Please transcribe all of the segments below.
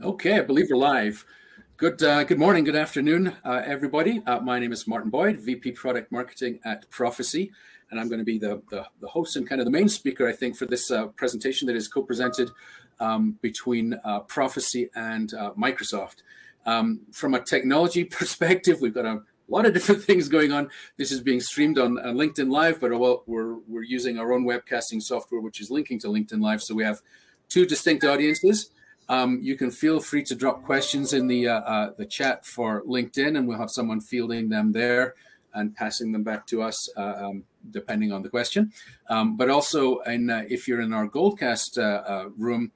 Okay, I believe we're live. Good, uh, good morning, good afternoon, uh, everybody. Uh, my name is Martin Boyd, VP Product Marketing at Profisee, and I'm going to be the, the, the host and kind of the main speaker, I think, for this uh, presentation that is co-presented um, between uh, Profisee and uh, Microsoft. Um, from a technology perspective, we've got a lot of different things going on. This is being streamed on, on LinkedIn Live, but we're, we're using our own webcasting software, which is linking to LinkedIn Live. So we have two distinct audiences. Um, you can feel free to drop questions in the uh, uh, the chat for LinkedIn, and we'll have someone fielding them there and passing them back to us, uh, um, depending on the question. Um, but also, in, uh, if you're in our Goldcast uh, uh, room,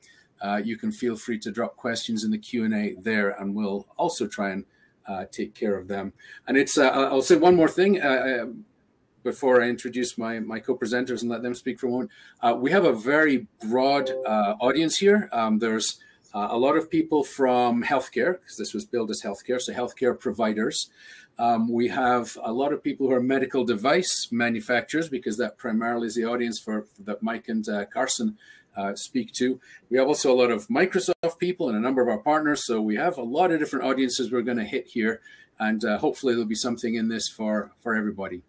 you can feel free to drop questions in the Q and A there, and we'll also try and take care of them. And it's I'll say one more thing before I introduce my, my co-presenters and let them speak for a moment. Uh, we have a very broad uh, audience here. Um, there's uh, a lot of people from healthcare, because this was billed as healthcare, so healthcare providers. Um, we have a lot of people who are medical device manufacturers, because that primarily is the audience for, for that Mike and uh, Carson uh, speak to. We have also a lot of Microsoft people and a number of our partners. So we have a lot of different audiences we're going to hit here, and uh, hopefully there'll be something in this for for everybody.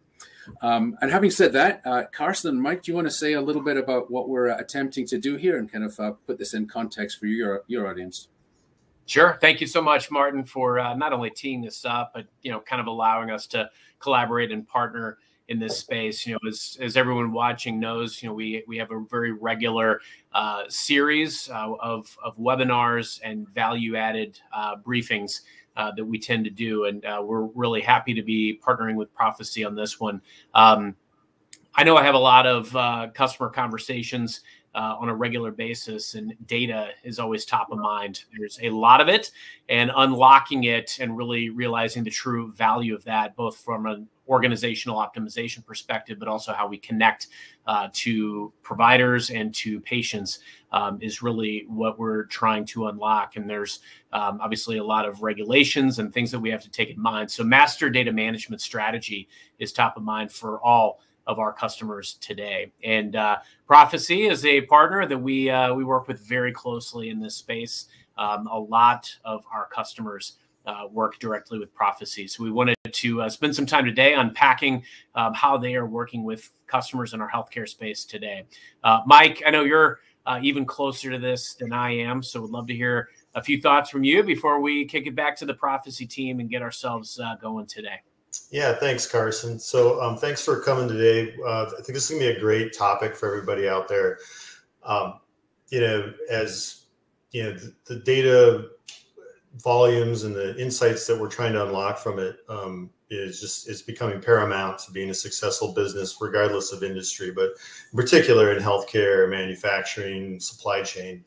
Um, and having said that, uh, Carson Mike, do you want to say a little bit about what we're attempting to do here and kind of uh, put this in context for your your audience? Sure. Thank you so much, Martin, for uh, not only teeing this up, but you know, kind of allowing us to collaborate and partner in this space. You know, as, as everyone watching knows, you know, we we have a very regular uh, series uh, of of webinars and value added uh, briefings uh, that we tend to do. And uh, we're really happy to be partnering with Profisee on this one. Um, I know I have a lot of uh, customer conversations uh, on a regular basis, and data is always top of mind. There's a lot of it, and unlocking it and really realizing the true value of that, both from an organizational optimization perspective, but also how we connect uh, to providers and to patients um, is really what we're trying to unlock. And there's um, obviously a lot of regulations and things that we have to take in mind. So, master data management strategy is top of mind for all of our customers today. And uh, Profisee is a partner that we uh, we work with very closely in this space. Um, a lot of our customers uh, work directly with Profisee. So we wanted to uh, spend some time today unpacking um, how they are working with customers in our healthcare space today. Uh, Mike, I know you're uh, even closer to this than I am, so would love to hear a few thoughts from you before we kick it back to the Profisee team and get ourselves going today. Yeah, thanks, Carson. So um, thanks for coming today. Uh, I think this is to be a great topic for everybody out there. Um, you know, as you know, the, the data volumes and the insights that we're trying to unlock from it um, is just is becoming paramount to being a successful business regardless of industry but in particular in healthcare manufacturing supply chain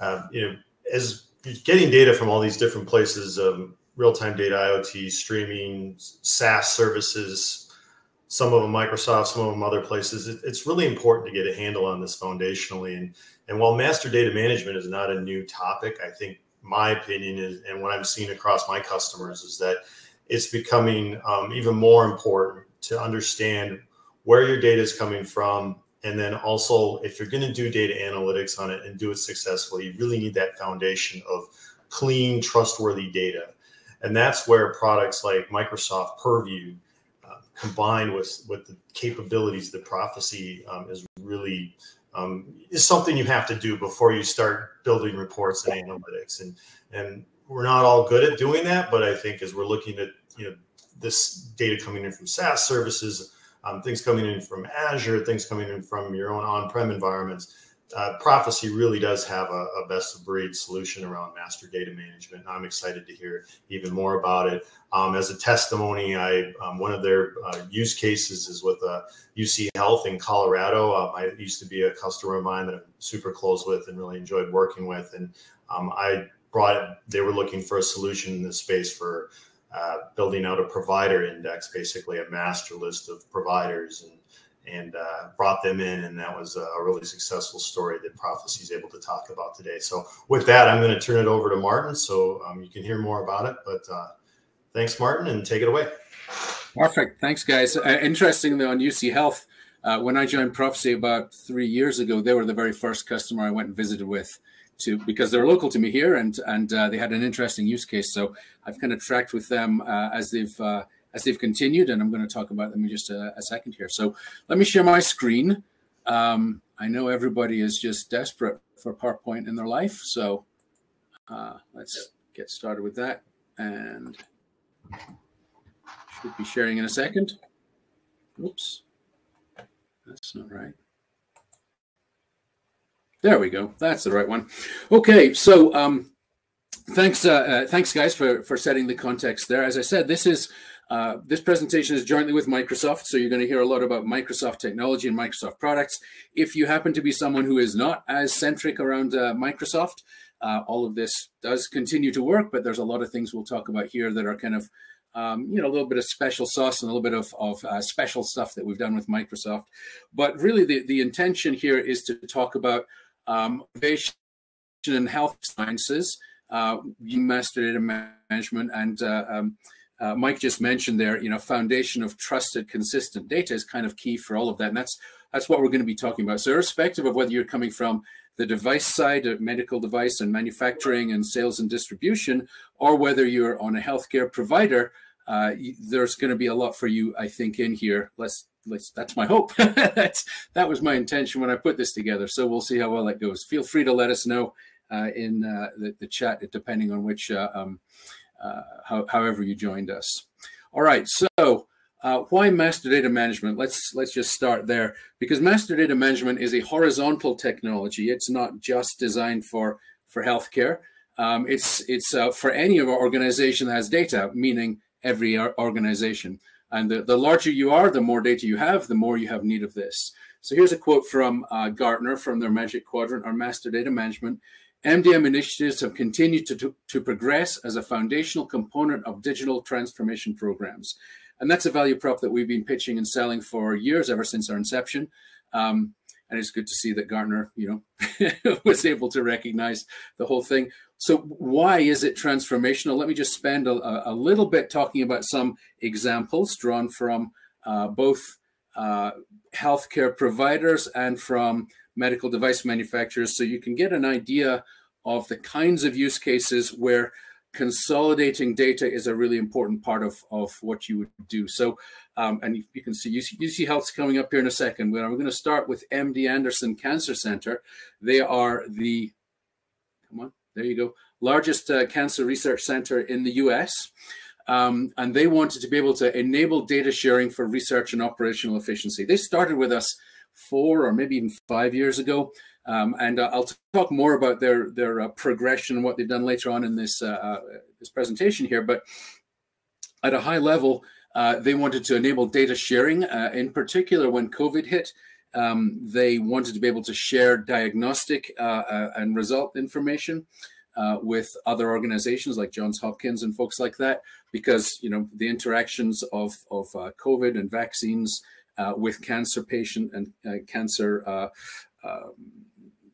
uh, you know as getting data from all these different places um, real-time data iot streaming saas services some of them microsoft some of them other places it, it's really important to get a handle on this foundationally and and while master data management is not a new topic i think my opinion is, and what I'm seeing across my customers is that it's becoming um, even more important to understand where your data is coming from. And then also, if you're going to do data analytics on it and do it successfully, you really need that foundation of clean, trustworthy data. And that's where products like Microsoft Purview, uh, combined with with the capabilities the Profisee um, is really um, is something you have to do before you start building reports and analytics. And and we're not all good at doing that, but I think as we're looking at you know this data coming in from SaaS services, um, things coming in from Azure, things coming in from your own on-prem environments, uh, Profisee really does have a, a, best of breed solution around master data management. I'm excited to hear even more about it. Um, as a testimony, I um, one of their uh, use cases is with uh, UC Health in Colorado. Um, I used to be a customer of mine that I'm super close with and really enjoyed working with. And um, I brought it, they were looking for a solution in this space for uh, building out a provider index, basically a master list of providers and and uh, brought them in. And that was a really successful story that Profisee is able to talk about today. So, with that, I'm going to turn it over to Martin so um, you can hear more about it. But uh, thanks, Martin, and take it away. Perfect. Thanks, guys. Uh, interesting, though, on UC Health, uh, when I joined Profisee about three years ago, they were the very first customer I went and visited with to because they're local to me here, and and uh, they had an interesting use case. So I've kind of tracked with them uh, as they've as they've continued, and I'm going to talk about them in just a, a second here. So let me share my screen. Um, I know everybody is just desperate for PowerPoint in their life, so uh, let's get started with that, and should be sharing in a second. Oops, that's not right. There we go. That's the right one. Okay, so um, thanks, uh, uh, thanks, guys, for for setting the context there. As I said, this is uh, this presentation is jointly with Microsoft, so you're going to hear a lot about Microsoft technology and Microsoft products. If you happen to be someone who is not as centric around uh, Microsoft, uh, all of this does continue to work, but there's a lot of things we'll talk about here that are kind of um, you know, a little bit of special sauce and a little bit of, of uh, special stuff that we've done with Microsoft. But really, the, the intention here is to talk about um, innovation in health sciences, uh, master data management, and uh, um, uh, Mike just mentioned there, you know, foundation of trusted, consistent data is kind of key for all of that, and that's that's what we're going to be talking about. So, irrespective of whether you're coming from the device side of medical device and manufacturing and sales and distribution, or whether you're on a healthcare provider, uh, there's going to be a lot for you, I think, in here. Let's let's. That's my hope. that's that was my intention when I put this together. So we'll see how well that goes. Feel free to let us know uh, in uh, the, the, chat, depending on which, uh, um, uh, how, however you joined us. All right, so. Uh, why master data management? Let's let's just start there because master data management is a horizontal technology. It's not just designed for for healthcare. Um, it's it's uh, for any of our organization that has data, meaning every organization. And the, the larger you are, the more data you have, the more you have need of this. So here's a quote from uh, Gartner from their Magic Quadrant or Master Data Management. MDM initiatives have continued to, to, to progress as a foundational component of digital transformation programs. And that's a value prop that we've been pitching and selling for years, ever since our inception. Um, and it's good to see that Gartner, you know, was able to recognize the whole thing. So why is it transformational? Let me just spend a, a little bit talking about some examples drawn from uh, both uh, healthcare providers and from medical device manufacturers, so you can get an idea of the kinds of use cases where consolidating data is a really important part of, of what you would do. So, um, and you, can see UC, UC Health's coming up here in a second. I'm going to start with MD Anderson Cancer Center. They are the, come on, there you go, largest uh, cancer research center in the US. Um, and they wanted to be able to enable data sharing for research and operational efficiency. They started with us four or maybe even five years ago. Um, and uh, I'll talk more about their their uh, progression and what they've done later on in this uh, uh this presentation here. But at a high level, uh, they wanted to enable data sharing. Uh, in particular, when COVID hit, um, they wanted to be able to share diagnostic and result information. with other organizations like Johns Hopkins and folks like that, because you know the interactions of of COVID and vaccines with cancer patient and cancer um,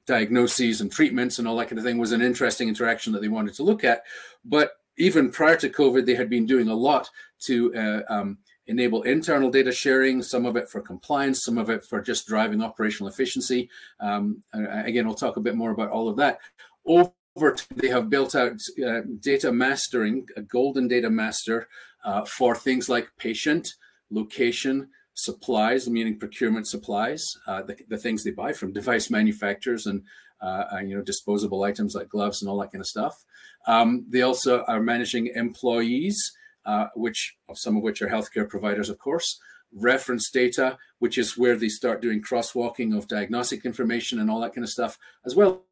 diagnoses and treatments and all that kind of thing was an interesting interaction that they wanted to look at. But even prior to COVID, they had been doing a lot to uh, um, enable internal data sharing, some of it for compliance, some of it for just driving operational efficiency. Um, again, we'll talk a bit more about all of that. Over they have built out uh, data mastering, a golden data master uh, for things like patient, location, supplies, meaning procurement supplies, uh, the, the, things they buy from device manufacturers and, uh, and, you know disposable items like gloves and all that kind of stuff. Um, they also are managing employees, uh, which some of which are healthcare providers, of course. Reference data, which is where they start doing crosswalking of diagnostic information and all that kind of stuff, as well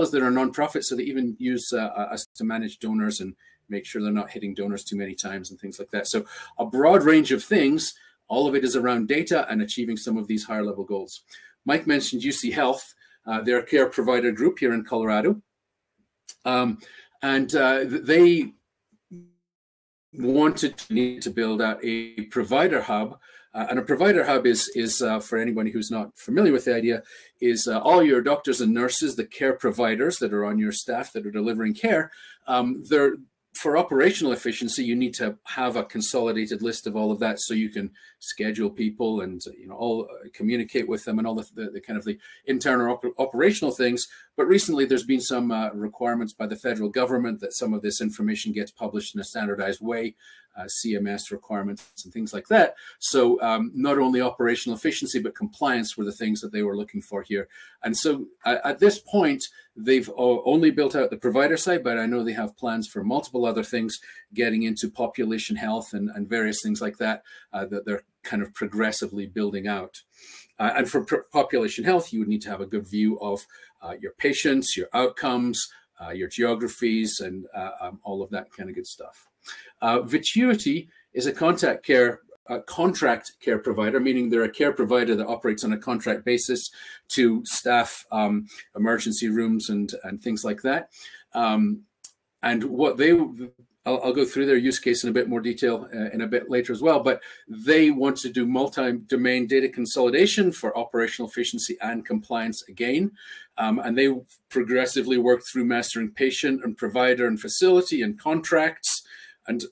as there are nonprofits, so they even use uh, us to manage donors and make sure they're not hitting donors too many times and things like that. So a broad range of things all of it is around data and achieving some of these higher level goals. Mike mentioned UC Health. Uh, they're care provider group here in Colorado. Um, and uh, they wanted to need to build out a provider hub. Uh, and a provider hub is, is uh, for anybody who's not familiar with the idea, is uh, all your doctors and nurses, the care providers that are on your staff that are delivering care, um, they're for operational efficiency, you need to have a consolidated list of all of that so you can schedule people and you know all uh, communicate with them and all the, the, the kind of the internal op operational things. But recently, there's been some uh, requirements by the federal government that some of this information gets published in a standardized way, uh, CMS requirements and things like that. So um, not only operational efficiency, but compliance were the things that they were looking for here. And so uh, at this point, they've only built out the provider side, but I know they have plans for multiple other things, getting into population health and, and various things like that, uh, that they're kind of progressively building out. Uh, and for population health, you would need to have a good view of your patients, your outcomes, uh, your geographies, and uh, um, all of that kind of good stuff. Uh, Vituity is a contact care a contract care provider, meaning they're a care provider that operates on a contract basis to staff um, emergency rooms and, and things like that. Um, and what they, I'll, I'll, go through their use case in a bit more detail uh, in a bit later as well, but they want to do multi-domain data consolidation for operational efficiency and compliance again. Um, and they progressively work through mastering patient and provider and facility and contracts and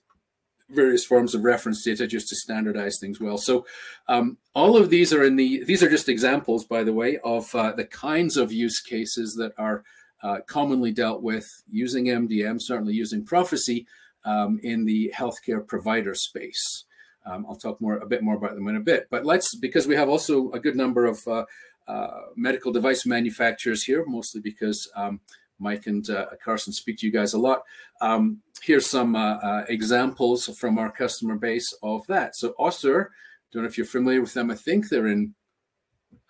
various forms of reference data just to standardize things well. So um, all of these are in the, these are just examples, by the way, of uh, the kinds of use cases that are uh, commonly dealt with using MDM, certainly using Profisee um, in the healthcare provider space. Um, I'll talk more a bit more about them in a bit, but let's, because we have also a good number of uh medical device manufacturers here, mostly because um, Mike and uh, Carson speak to you guys a lot. Um, here's some uh, uh, examples from our customer base of that. So Össur, don't know if you're familiar with them. I think they're in,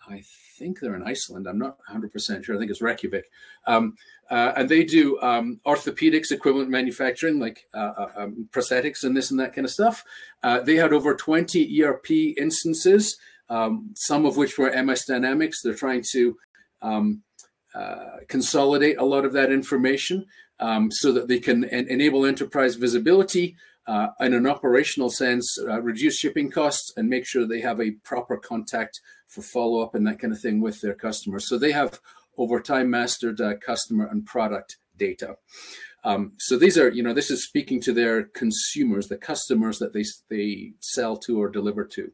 I think they're in Iceland. I'm not 100% sure. I think it's Reykjavik. Um, uh, and they do um, orthopedics equivalent manufacturing, like uh, uh, um, prosthetics and this and that kind of stuff. they had over 20 ERP instances, um, some of which were MS Dynamics. They're trying to um, uh, consolidate a lot of that information um, so that they can en enable enterprise visibility uh, in an operational sense, uh, reduce shipping costs, and make sure they have a proper contact for follow-up and that kind of thing with their customers. So they have over time mastered uh, customer and product data. Um, so these are, you know, this is speaking to their consumers, the customers that they, they sell to or deliver to.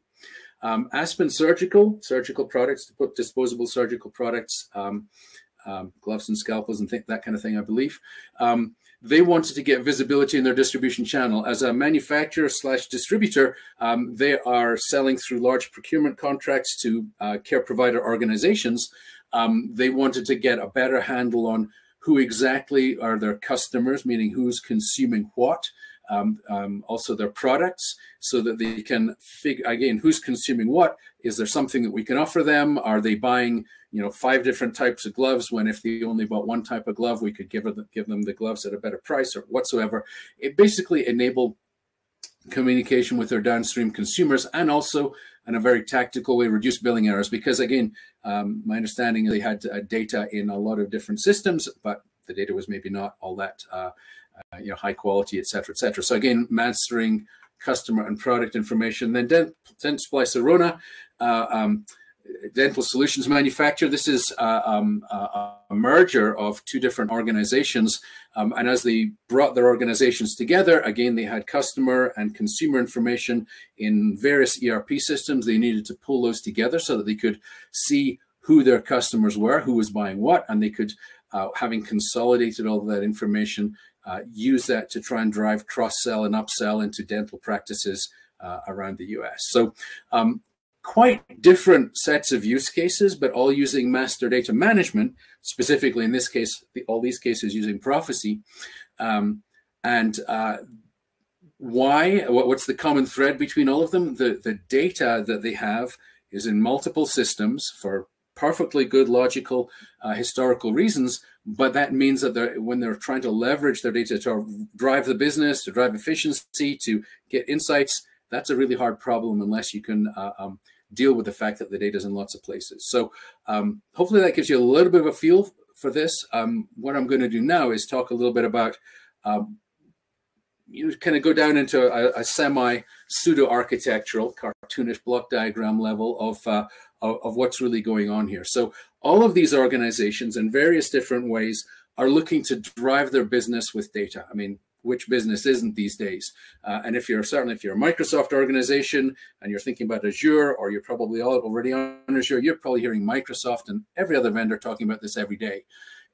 Um, Aspen Surgical, surgical products, to put disposable surgical products. Um, um, gloves and scalpels and th that kind of thing, I believe. Um, they wanted to get visibility in their distribution channel. As a manufacturer slash distributor, um, they are selling through large procurement contracts to uh, care provider organizations. They wanted to get a better handle on who exactly are their customers, meaning who's consuming what, um, um, also their products, so that they can figure again who's consuming what. Is there something that we can offer them? Are they buying you know five different types of gloves when if they only bought one type of glove, we could give them give them the gloves at a better price or whatsoever. It basically enabled communication with their downstream consumers and also in a very tactical way reduce billing errors because again um, my understanding they had uh, data in a lot of different systems but the data was maybe not all that uh, uh, you know, high quality, et cetera, et cetera. So again, mastering customer and product information. Then Dent, Dentsply Sirona, uh, um, dental solutions manufacturer. This is uh, um, a, a, merger of two different organizations. Um, and as they brought their organizations together, again, they had customer and consumer information in various ERP systems. They needed to pull those together so that they could see who their customers were, who was buying what, and they could, uh, having consolidated all that information, uh, use that to try and drive cross-sell and upsell into dental practices uh, around the US. So um, quite different sets of use cases, but all using master data management, specifically in this case, the, all these cases using Profisee. Um, and uh, why, what, what's the common thread between all of them? The, the data that they have is in multiple systems for perfectly good logical uh, historical reasons, but that means that they're, when they're trying to leverage their data to drive the business, to drive efficiency, to get insights, that's a really hard problem unless you can uh, um, deal with the fact that the data is in lots of places. So um, hopefully that gives you a little bit of a feel for this. Um, what I'm going to do now is talk a little bit about um, you kind of go down into a, a semi pseudo architectural cartoonish block diagram level of, uh, of, of what's really going on here. So all of these organizations in various different ways are looking to drive their business with data. I mean, which business isn't these days? Uh, and if you're certainly if you're a Microsoft organization and you're thinking about Azure, or you're probably already on Azure, you're probably hearing Microsoft and every other vendor talking about this every day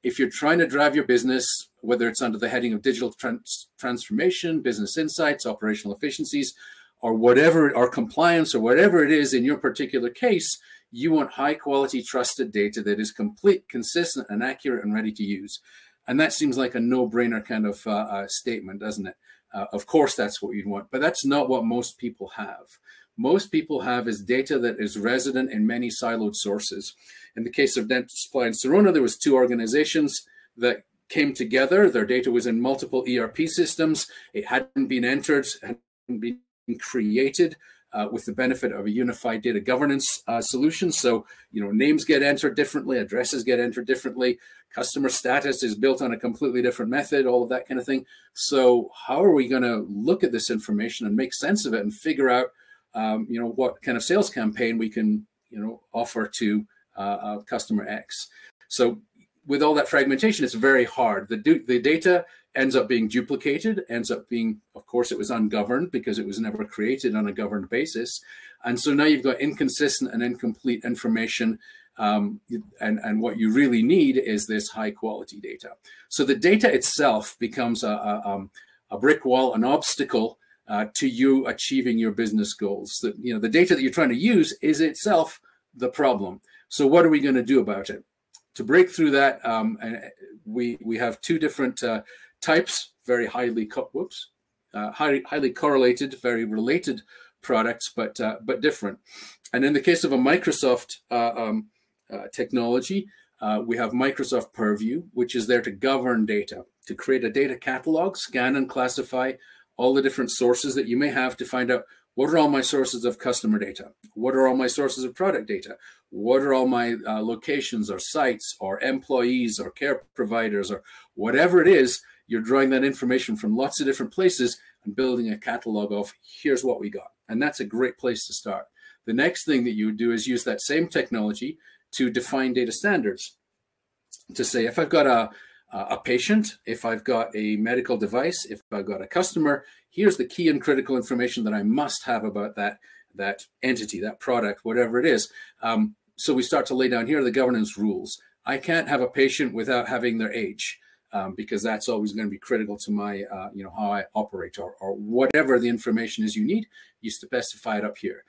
if you're trying to drive your business, whether it's under the heading of digital trans transformation, business insights, operational efficiencies, or whatever, or compliance, or whatever it is in your particular case, you want high quality, trusted data that is complete, consistent, and accurate and ready to use. And that seems like a no brainer kind of uh, uh, statement, doesn't it? Uh, of course, that's what you'd want, but that's not what most people have. Most people have is data that is resident in many siloed sources. In the case of Dentsply and Sirona, there was two organizations that came together. Their data was in multiple ERP systems. It hadn't been entered, hadn't been created uh, with the benefit of a unified data governance uh, solution. So, you know, names get entered differently, addresses get entered differently, customer status is built on a completely different method, all of that kind of thing. So, how are we going to look at this information and make sense of it and figure out, um, you know, what kind of sales campaign we can, you know, offer to uh, uh customer X? So, with all that fragmentation, it's very hard. The, the data ends up being duplicated, ends up being, of course, it was ungoverned because it was never created on a governed basis. And so now you've got inconsistent and incomplete information. Um, and, and what you really need is this high quality data. So the data itself becomes a, a, um, a brick wall, an obstacle uh, to you achieving your business goals. That you know the data that you're trying to use is itself the problem. So what are we going to do about it? To break through that, um, we we have two different uh, types, very highly whoops, uh, highly, highly correlated, very related products, but uh, but different. And in the case of a Microsoft uh, um, uh, technology, uh, we have Microsoft Purview, which is there to govern data, to create a data catalog, scan and classify all the different sources that you may have to find out what are all my sources of customer data? What are all my sources of product data? What are all my uh, locations or sites or employees or care providers or whatever it is you're drawing that information from lots of different places and building a catalog of here's what we got. And that's a great place to start. The next thing that you would do is use that same technology to define data standards. To say, if I've got a, a patient, if I've got a medical device, if I've got a customer, here's the key and critical information that I must have about that, that entity, that product, whatever it is. Um, so we start to lay down here the governance rules. I can't have a patient without having their age um, because that's always going to be critical to my, uh, you know, how I operate or, or whatever the information is you need, you specify it up here.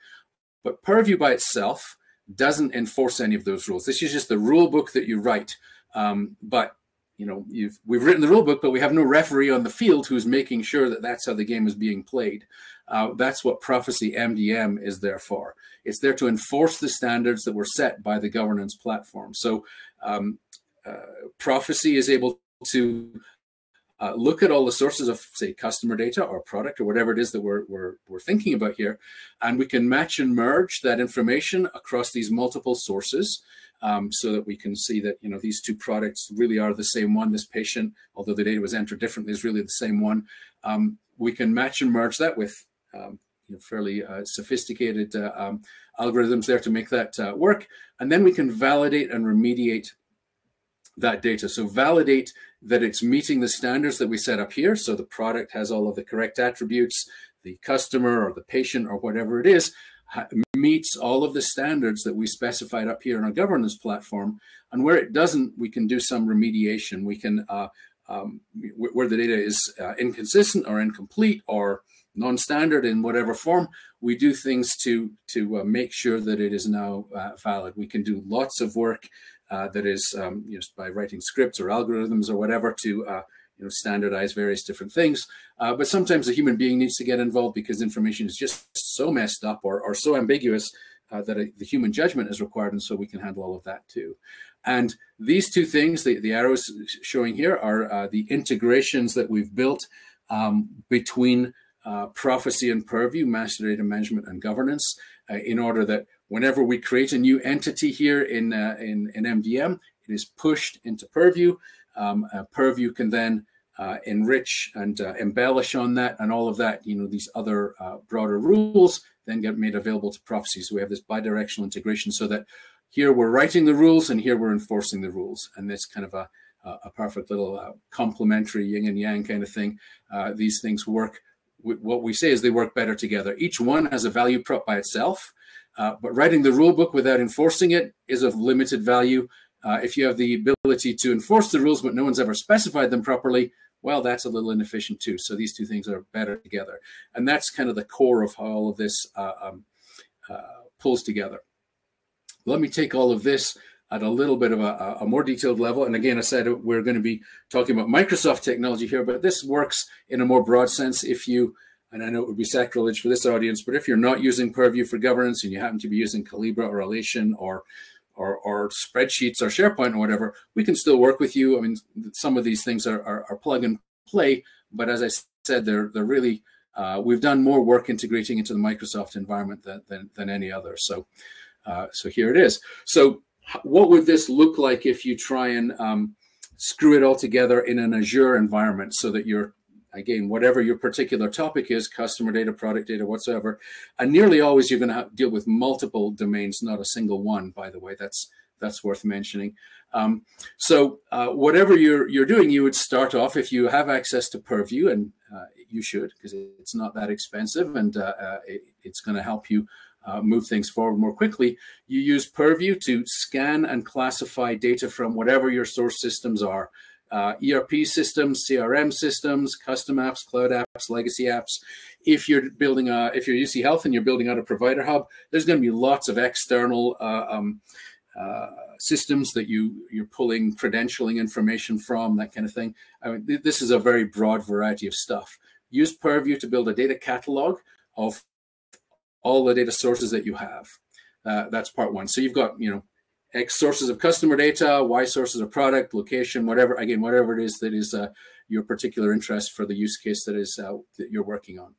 But Purview by itself doesn't enforce any of those rules. This is just the rule book that you write. Um, but you know, we've written the rule book, but we have no referee on the field who's making sure that that's how the game is being played. Uh, that's what Profisee MDM is there for. It's there to enforce the standards that were set by the governance platform. So um, uh, Profisee is able to uh, look at all the sources of, say, customer data or product or whatever it is that we're, we're, we're thinking about here. And we can match and merge that information across these multiple sources um, so that we can see that, you know, these two products really are the same one. This patient, although the data was entered differently, is really the same one. Um, we can match and merge that with um, you know, fairly uh, sophisticated uh, um, algorithms there to make that uh, work. And then we can validate and remediate that data. So validate that it's meeting the standards that we set up here. So the product has all of the correct attributes, the customer or the patient or whatever it is meets all of the standards that we specified up here in our governance platform. And where it doesn't, we can do some remediation. We can, uh, um, where the data is uh, inconsistent or incomplete or non-standard in whatever form, we do things to to uh, make sure that it is now uh, valid. We can do lots of work uh, that is um, just by writing scripts or algorithms or whatever to uh, you know standardize various different things. Uh, but sometimes a human being needs to get involved because information is just so messed up or, or so ambiguous uh, that a, the human judgment is required, and so we can handle all of that too. And these two things, the, the arrows showing here, are uh, the integrations that we've built um, between uh, Profisee and purview, master data management and governance, in order that whenever we create a new entity here in, uh, in, in, MDM, it is pushed into Purview. Um, uh, Purview can then uh, enrich and uh, embellish on that and all of that, you know, these other uh, broader rules then get made available to Profisee. So we have this bidirectional integration so that here we're writing the rules and here we're enforcing the rules. And that's kind of a, a perfect little uh, complementary yin and yang kind of thing. these things work what we say is they work better together. Each one has a value prop by itself, uh, but writing the rule book without enforcing it is of limited value. Uh, if you have the ability to enforce the rules, but no one's ever specified them properly, well, that's a little inefficient too. So these two things are better together. And that's kind of the core of how all of this uh, um, uh, pulls together. Let me take all of this at a little bit of a, a, more detailed level. And again, I said we're going to be talking about Microsoft technology here, but this works in a more broad sense if you, and I know it would be sacrilege for this audience, but if you're not using Purview for governance and you happen to be using Collibra or Alation or or, or spreadsheets or SharePoint or whatever, we can still work with you. I mean, some of these things are, are, are plug and play, but as I said, they're they're really uh, we've done more work integrating into the Microsoft environment than than, than any other. So uh, so here it is. So what would this look like if you try and um, screw it all together in an Azure environment so that you're again, whatever your particular topic is, customer data, product data, whatsoever, and nearly always you're going to deal with multiple domains, not a single one, by the way, that's that's worth mentioning. Um, so uh, whatever you're, you're doing, you would start off if you have access to Purview, and uh, you should, because it's not that expensive, and uh, uh it, it's going to help you uh, move things forward more quickly. You use Purview to scan and classify data from whatever your source systems are uh, ERP systems, CRM systems, custom apps, cloud apps, legacy apps. If you're building a, if you're UC Health and you're building out a provider hub, there's going to be lots of external uh, um, uh, systems that you you're pulling credentialing information from, that kind of thing. I mean, th this is a very broad variety of stuff. Use Purview to build a data catalog of all the data sources that you have. Uh, that's part one. So you've got you know X sources of customer data, Y sources of product, location, whatever, again, whatever it is that is uh, your particular interest for the use case that is uh, that you're working on.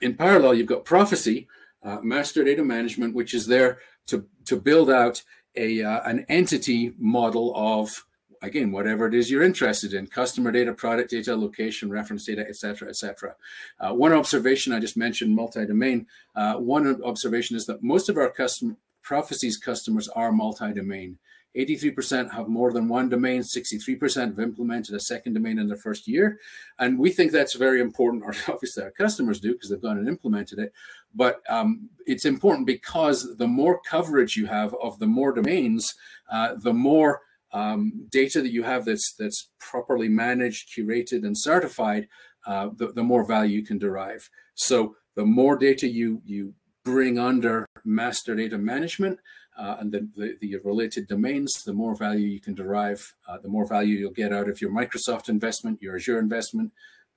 In parallel, you've got Profisee, uh, master data management, which is there to, to build out a, uh, an entity model of, again, whatever it is you're interested in, customer data, product data, location, reference data, etc., etc. Uh, one observation I just mentioned, multi-domain. Uh, one observation is that most of our custom Profisee's customers are multi-domain. 83% have more than one domain, 63% have implemented a second domain in their first year. And we think that's very important, or obviously our customers do because they've gone and implemented it. But um, it's important because the more coverage you have of the more domains, uh, the more um, data that you have that's that's properly managed, curated, and certified, uh, the, the more value you can derive. So the more data you you bring under master data management uh, and the, the, the, related domains, the more value you can derive, uh, the more value you'll get out of your Microsoft investment, your Azure investment,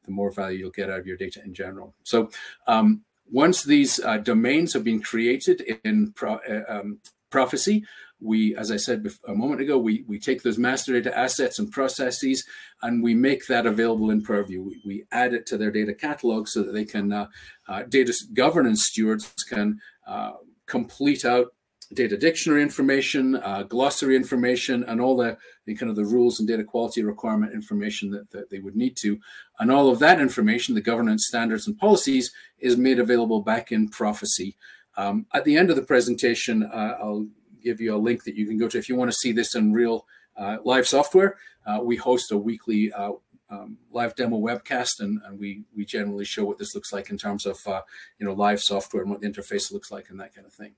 the more value you'll get out of your data in general. So um, once these uh, domains have been created in pro, uh, um, Profisee, we, as I said a moment ago, we, we take those master data assets and processes and we make that available in Purview. We, we add it to their data catalog so that they can, uh, uh, data governance stewards can uh, complete out data dictionary information, uh, glossary information, and all the, the, kind of the rules and data quality requirement information that, that they would need to. And all of that information, the governance standards and policies, is made available back in Profisee. Um, at the end of the presentation, uh, I'll give you a link that you can go to if you want to see this in real uh, live software. Uh, we host a weekly uh, um, live demo webcast, and, and, we we generally show what this looks like in terms of uh, you know live software and what the interface looks like and that kind of thing.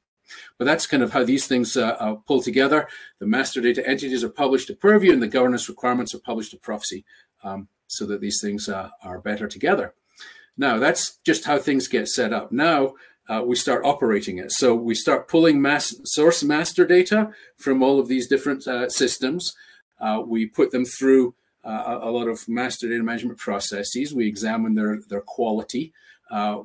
But that's kind of how these things uh, uh, pull together. The master data entities are published to Purview, and the governance requirements are published to Profisee, um, so that these things are better together. Now that's just how things get set up. Now uh, we start operating it. So we start pulling mass source master data from all of these different uh, systems. Uh, we put them through uh, a lot of master data management processes. We examine their, their quality uh,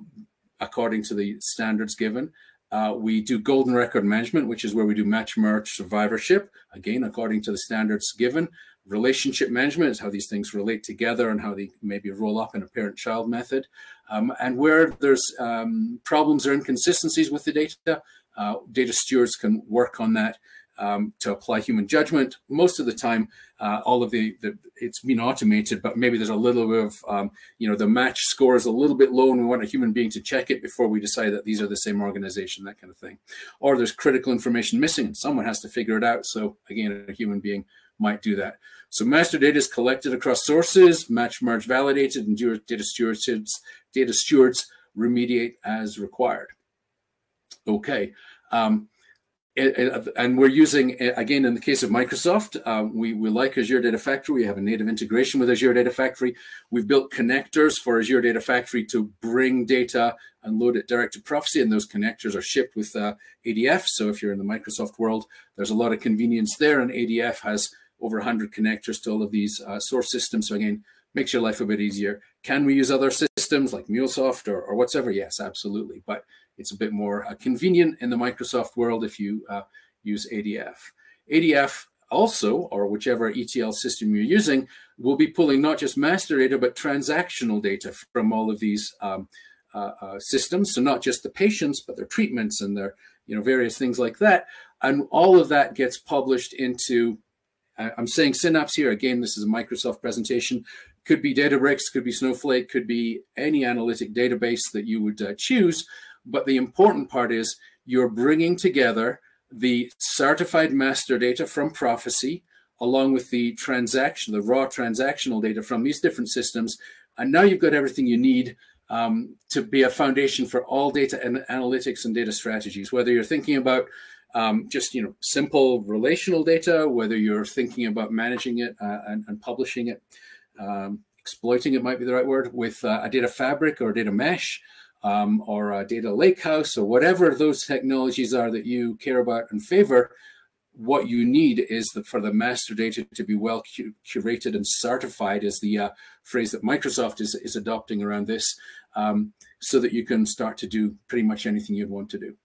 according to the standards given. Uh, we do golden record management, which is where we do match merge survivorship, again, according to the standards given relationship management is how these things relate together and how they maybe roll up in a parent-child method. Um, and where there's um, problems or inconsistencies with the data, uh, data stewards can work on that um, to apply human judgment. Most of the time, uh, all of the, the, it's been automated, but maybe there's a little bit of um, you know the match score is a little bit low, and we want a human being to check it before we decide that these are the same organization, that kind of thing. Or there's critical information missing, and someone has to figure it out. So again, a human being might do that. So master data is collected across sources, match, merge, validated, and data stewards, data stewards remediate as required. Okay. Um, and we're using again in the case of Microsoft, um, we we like Azure Data Factory. We have a native integration with Azure Data Factory. We've built connectors for Azure Data Factory to bring data and load it direct to Profisee, and those connectors are shipped with uh, ADF. So if you're in the Microsoft world, there's a lot of convenience there, and ADF has over 100 connectors to all of these uh, source systems. So again, makes your life a bit easier. Can we use other systems like MuleSoft or, or whatever? Yes, absolutely. But it's a bit more uh, convenient in the Microsoft world if you uh, use ADF. ADF also, or whichever ETL system you're using, will be pulling not just master data, but transactional data from all of these um, uh, uh, systems. So not just the patients, but their treatments and their you know various things like that. And all of that gets published into, I'm saying Synapse here. Again, this is a Microsoft presentation. Could be Databricks, could be Snowflake, could be any analytic database that you would uh, choose. But the important part is you're bringing together the certified master data from Profisee along with the transaction, the raw transactional data from these different systems. And now you've got everything you need um, to be a foundation for all data and analytics and data strategies, whether you're thinking about um, just you know simple relational data, whether you're thinking about managing it uh, and, and, publishing it, um, exploiting it might be the right word, with uh, a data fabric or a data mesh, um, or a data lakehouse or whatever those technologies are that you care about and favor, what you need is the, for the master data to be well cu curated and certified is the uh, phrase that Microsoft is, is adopting around this um, so that you can start to do pretty much anything you'd want to do.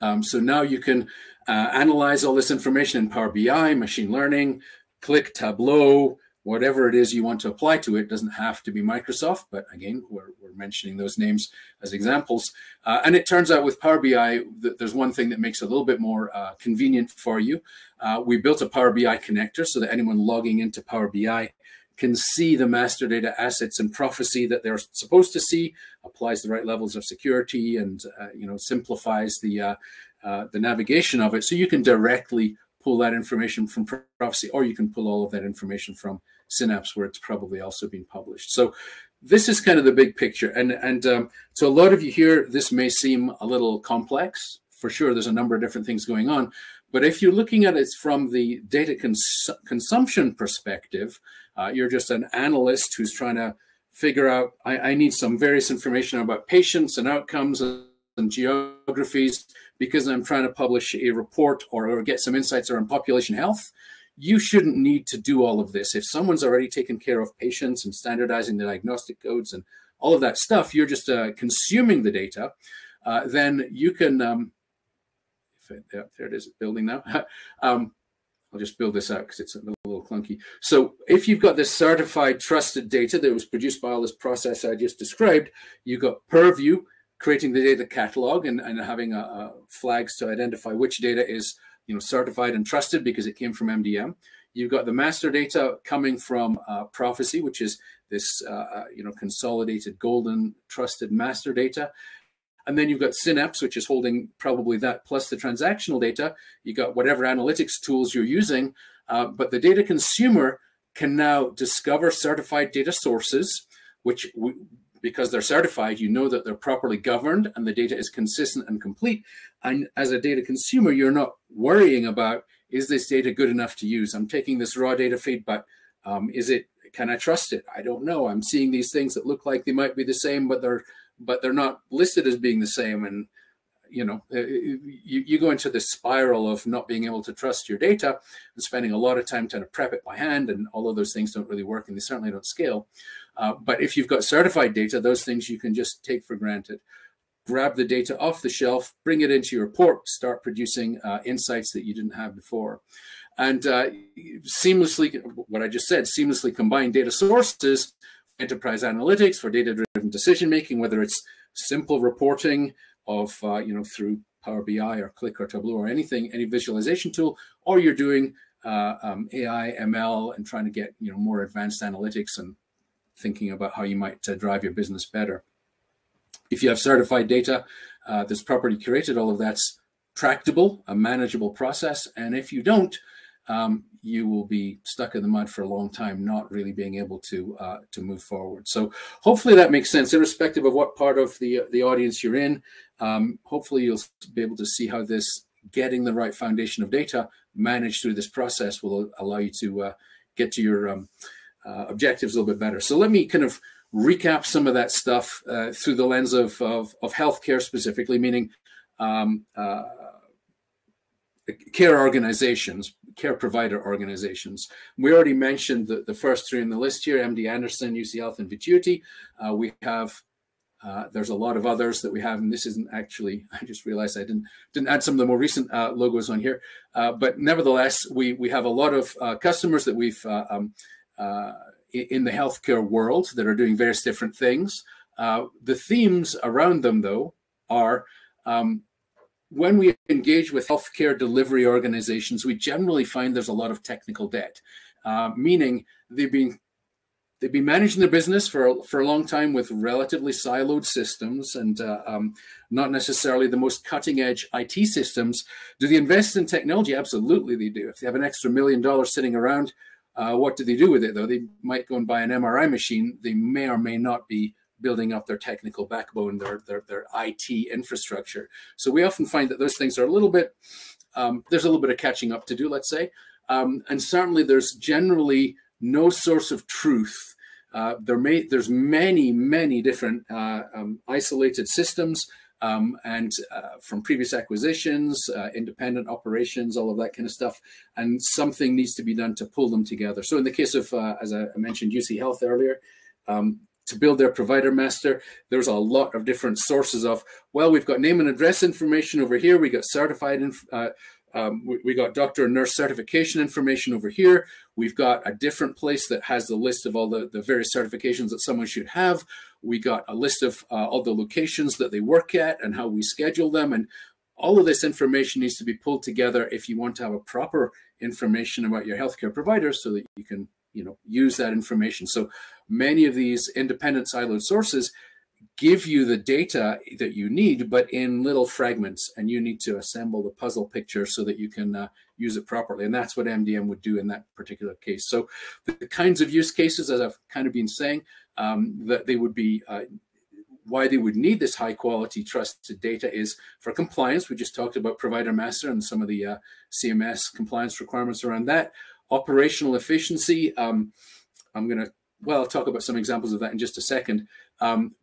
Um, so now you can uh, analyze all this information in Power BI, machine learning, Qlik Tableau, whatever it is you want to apply to it doesn't have to be Microsoft, but again, we're, we're mentioning those names as examples. Uh, and it turns out with Power BI, there's one thing that makes it a little bit more uh, convenient for you. Uh, we built a Power BI connector so that anyone logging into Power BI can see the master data assets and Profisee that they're supposed to see, applies the right levels of security, and uh, you know simplifies the uh, uh, the navigation of it. So you can directly pull that information from Profisee, or you can pull all of that information from Synapse, where it's probably also been published. So this is kind of the big picture. And, and um, so a lot of you here, this may seem a little complex. For sure, there's a number of different things going on. But if you're looking at it from the data cons consumption perspective, uh, you're just an analyst who's trying to figure out, I, I need some various information about patients and outcomes and geographies because I'm trying to publish a report or, or get some insights around population health you shouldn't need to do all of this. If someone's already taken care of patients and standardizing the diagnostic codes and all of that stuff, you're just uh, consuming the data, uh, then you can, um, it, yeah, there it is, building now. um, I'll just build this out because it's a little clunky. So if you've got this certified trusted data that was produced by all this process I just described, you've got Purview creating the data catalog and, and having a, a flags to identify which data is you know, certified and trusted because it came from MDM. You've got the master data coming from uh, Profisee, which is this, uh, uh, you know, consolidated golden trusted master data. And then you've got Synapse, which is holding probably that plus the transactional data. You've got whatever analytics tools you're using, uh, but the data consumer can now discover certified data sources, which we, because they're certified, you know that they're properly governed and the data is consistent and complete. And as a data consumer, you're not worrying about, is this data good enough to use? I'm taking this raw data feed, but um, is it, can I trust it? I don't know. I'm seeing these things that look like they might be the same, but they're, but they're not listed as being the same. And you know, uh, you, you go into this spiral of not being able to trust your data and spending a lot of time trying to prep it by hand, and all of those things don't really work, and they certainly don't scale. Uh, but if you've got certified data, those things you can just take for granted. Grab the data off the shelf, bring it into your report, start producing uh, insights that you didn't have before. And uh, seamlessly, what I just said, seamlessly combine data sources, enterprise analytics for data-driven decision-making, whether it's simple reporting, of, uh, you know, through Power BI or Qlik or Tableau or anything, any visualization tool, or you're doing uh, um, AI, ML, and trying to get, you know, more advanced analytics and thinking about how you might uh, drive your business better. If you have certified data uh, that's properly curated, all of that's tractable, a manageable process. And if you don't, um, you will be stuck in the mud for a long time, not really being able to uh, to move forward. So hopefully that makes sense, irrespective of what part of the the audience you're in. Um, hopefully you'll be able to see how this getting the right foundation of data managed through this process will allow you to uh, get to your um, uh, objectives a little bit better. So let me kind of recap some of that stuff uh, through the lens of, of, of healthcare specifically, meaning um, uh, care organizations, care provider organizations. We already mentioned the, the first three in the list here, MD Anderson, UC Health, and Vituity. Uh, we have, uh, there's a lot of others that we have, and this isn't actually, I just realized I didn't didn't add some of the more recent uh, logos on here. Uh, but nevertheless, we, we have a lot of uh, customers that we've, uh, um, in the healthcare world that are doing various different things. the themes around them, though, are um, when we engage with healthcare delivery organizations, we generally find there's a lot of technical debt, uh, meaning they've been they've been managing their business for for a long time with relatively siloed systems and uh, um, not necessarily the most cutting edge IT systems. Do they invest in technology? Absolutely, they do. If they have an extra million dollars sitting around, uh, what do they do with it? Though they might go and buy an MRI machine, they may or may not be building up their technical backbone, their, their, their IT infrastructure. So we often find that those things are a little bit, um, there's a little bit of catching up to do, let's say. Um, and certainly there's generally no source of truth. Uh, there may, there's many, many different uh, um, isolated systems um, and uh, from previous acquisitions, uh, independent operations, all of that kind of stuff. And something needs to be done to pull them together. So in the case of, uh, as I mentioned, UC Health earlier, um, to build their provider master, there's a lot of different sources of, well, we've got name and address information over here. We got certified, uh, um, we, we, got doctor and nurse certification information over here. We've got a different place that has the list of all the, the various certifications that someone should have. We got a list of uh, all the locations that they work at and how we schedule them. And all of this information needs to be pulled together if you want to have a proper information about your healthcare provider so that you can you know use that information so many of these independent siloed sources give you the data that you need but in little fragments and you need to assemble the puzzle picture so that you can uh, use it properly and that's what mdm would do in that particular case so the, kinds of use cases as i've kind of been saying um, that they would be uh, why they would need this high quality trusted data is for compliance. We just talked about provider master and some of the uh, CMS compliance requirements around that operational efficiency. Um, I'm going to, well, I'll talk about some examples of that in just a second. Um,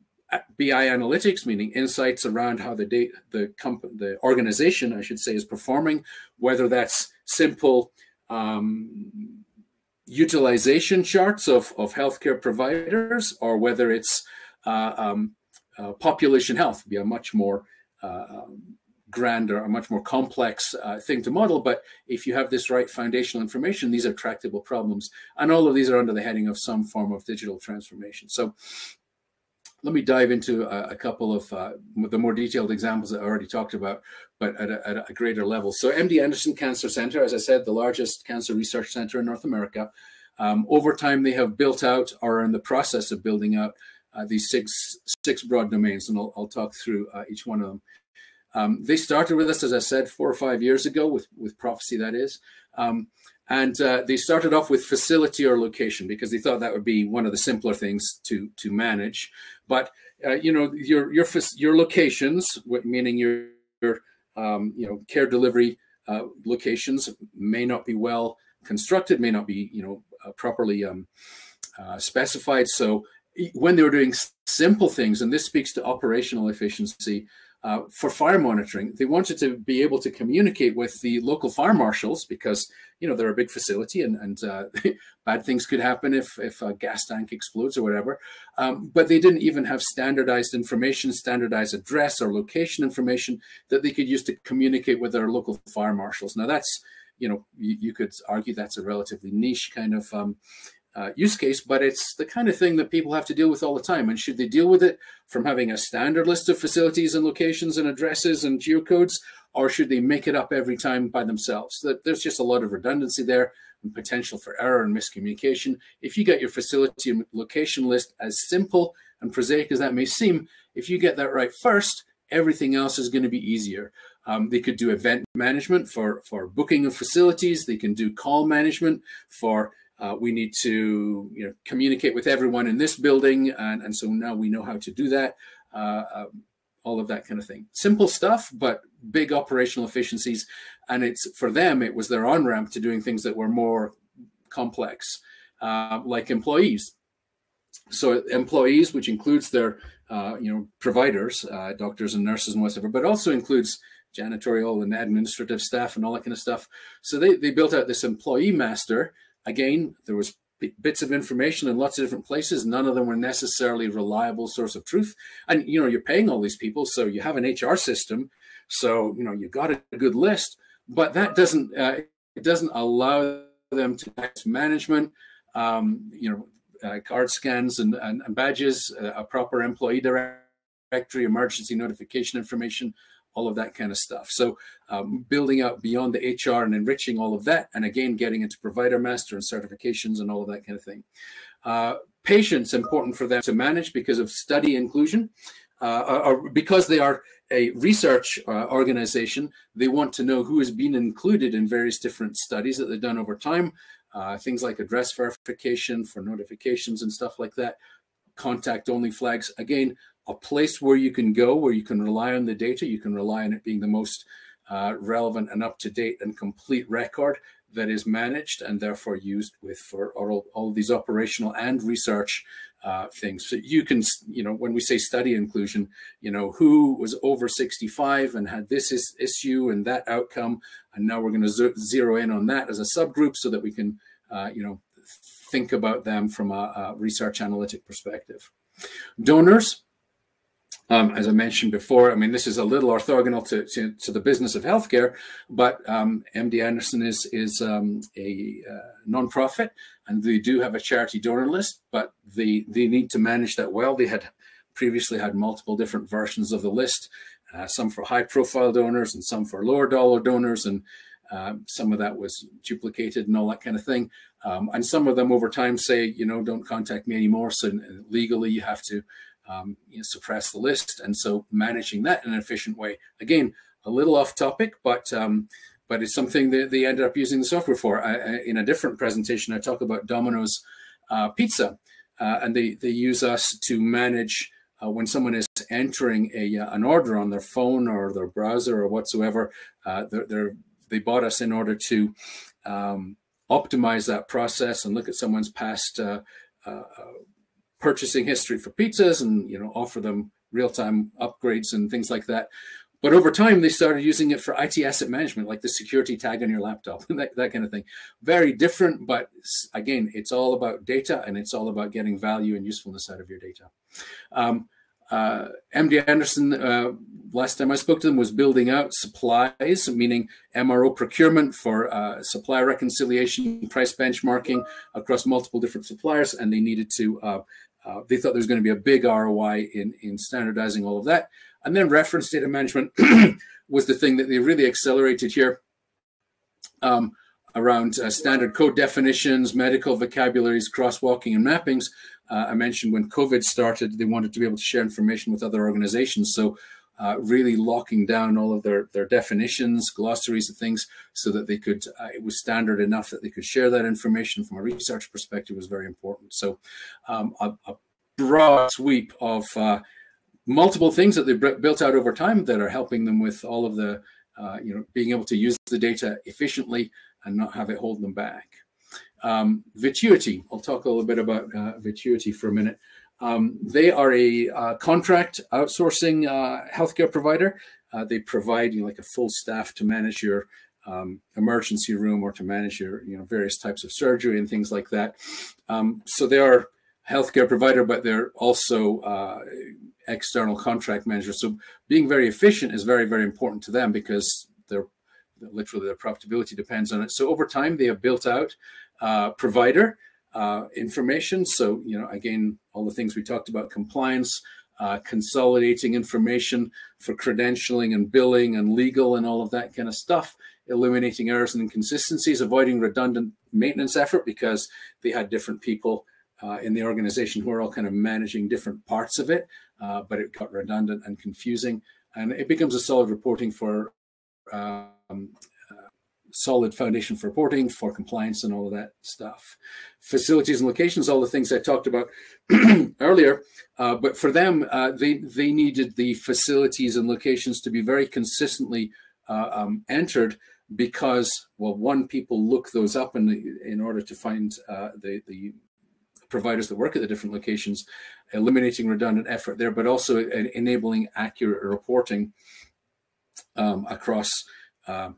BI analytics, meaning insights around how the data, the company, the organization, I should say, is performing, whether that's simple um, utilization charts of, of healthcare providers or whether it's uh, um, uh, population health, be a much more uh, um, grander, a much more complex uh, thing to model. But if you have this right foundational information, these are tractable problems. And all of these are under the heading of some form of digital transformation. So let me dive into a, a couple of uh, the more detailed examples that I already talked about, but at a, at a, greater level. So MD Anderson Cancer Center, as I said, the largest cancer research center in North America. Um, over time, they have built out or are in the process of building out uh, these six six broad domains, and I'll, I'll talk through uh, each one of them. Um, they started with us, as I said, four or five years ago with, with Profisee, that is. Um, and uh, they started off with facility or location because they thought that would be one of the simpler things to, to manage. But, uh, you know, your, your, your locations, meaning your, your um, you know, care delivery uh, locations may not be well constructed, may not be, you know, uh, properly um, uh, specified. So when they were doing simple things, and this speaks to operational efficiency, uh, for fire monitoring. They wanted to be able to communicate with the local fire marshals because you know they're a big facility and, and uh, bad things could happen if if a gas tank explodes or whatever. Um, but they didn't even have standardized information, standardized address or location information that they could use to communicate with their local fire marshals. Now that's you know you, you could argue that's a relatively niche kind of um, uh, use case, but it's the kind of thing that people have to deal with all the time. And should they deal with it from having a standard list of facilities and locations and addresses and geocodes, or should they make it up every time by themselves? That there's just a lot of redundancy there and potential for error and miscommunication. If you get your facility and location list as simple and prosaic as that may seem, if you get that right first, everything else is going to be easier. Um, they could do event management for, for booking of facilities. They can do call management for uh, we need to you know, communicate with everyone in this building. And, and so now we know how to do that. Uh, um, all of that kind of thing. Simple stuff, but big operational efficiencies. And it's for them, it was their on ramp to doing things that were more complex, uh, like employees. So employees, which includes their uh, you know providers, uh, doctors and nurses and whatever, but also includes janitorial and administrative staff and all that kind of stuff. So they, they built out this employee master. Again, there was bits of information in lots of different places. None of them were necessarily reliable source of truth. And you know, you're paying all these people, so you have an HR system, so you know you got a good list, but that doesn't uh, it doesn't allow them to management. Um, you know, uh, card scans and, and, and badges, uh, a proper employee directory, emergency notification information, all of that kind of stuff. So um, building out beyond the HR and enriching all of that, and again, getting into provider master and certifications and all of that kind of thing. Uh, patients important for them to manage because of study inclusion, uh, or because they are a research uh, organization, they want to know who has been included in various different studies that they've done over time. Uh, things like address verification for notifications and stuff like that, contact only flags. Again, a place where you can go, where you can rely on the data, you can rely on it being the most uh, relevant and up to date and complete record that is managed and therefore used with for all, all these operational and research uh, things. So you can, you know, when we say study inclusion, you know, who was over 65 and had this is, issue and that outcome, and now we're going to zero in on that as a subgroup so that we can, uh, you know, think about them from a, a research analytic perspective. Donors, um, as I mentioned before, I mean, this is a little orthogonal to, to, to the business of healthcare, but um, MD Anderson is, is um, a uh, nonprofit and they do have a charity donor list, but they, they need to manage that well. They had previously had multiple different versions of the list, uh, some for high profile donors and some for lower dollar donors. And uh, some of that was duplicated and all that kind of thing. Um, and some of them over time say, you know, don't contact me anymore. So legally you have to um, you know, suppress the list. And so managing that in an efficient way, again, a little off topic, but um, but it's something that they ended up using the software for. I, I, in a different presentation, I talk about Domino's uh, Pizza, uh, and they, they use us to manage uh, when someone is entering a, uh, an order on their phone or their browser or whatsoever, uh, they're, they're, they bought us in order to um, optimize that process and look at someone's past uh, purchasing history for pizzas and you know offer them real-time upgrades and things like that. But over time, they started using it for IT asset management, like the security tag on your laptop, that, that kind of thing. Very different, but again, it's all about data and it's all about getting value and usefulness out of your data. Um, uh, MD Anderson, uh, last time I spoke to them, was building out supplies, meaning MRO procurement for uh, supply reconciliation, price benchmarking across multiple different suppliers, and they needed to uh, they thought there was going to be a big ROI in, in standardizing all of that. And then reference data management was the thing that they really accelerated here um, around uh, standard code definitions, medical vocabularies, crosswalking, and mappings. Uh, I mentioned when COVID started, they wanted to be able to share information with other organizations. So uh, really locking down all of their, their definitions, glossaries of things so that they could, uh, it was standard enough that they could share that information from a research perspective was very important. So um, a, a, broad sweep of uh, multiple things that they've built out over time that are helping them with all of the, uh, you know, being able to use the data efficiently and not have it hold them back. Um, Vituity, I'll talk a little bit about uh, Vituity for a minute. Um, they are a uh, contract outsourcing uh, healthcare provider. Uh, they provide you know, like a full staff to manage your um, emergency room or to manage your you know various types of surgery and things like that. Um, so they are healthcare provider, but they're also uh, external contract managers. So being very efficient is very very important to them because they're literally their profitability depends on it. So over time they have built out uh, provider uh, information. So, you know, again, all the things we talked about, compliance, uh, consolidating information for credentialing and billing and legal and all of that kind of stuff, eliminating errors and inconsistencies, avoiding redundant maintenance effort because they had different people uh, in the organization who are all kind of managing different parts of it, uh, but it got redundant and confusing. And it becomes a solid reporting for um, solid foundation for reporting, for compliance, and all of that stuff. Facilities and locations, all the things I talked about earlier. Uh, but for them, uh, they they needed the facilities and locations to be very consistently uh, um, entered because, well, one, people look those up in in order to find uh, the the providers that work at the different locations, eliminating redundant effort there, but also enabling accurate reporting um, across uh,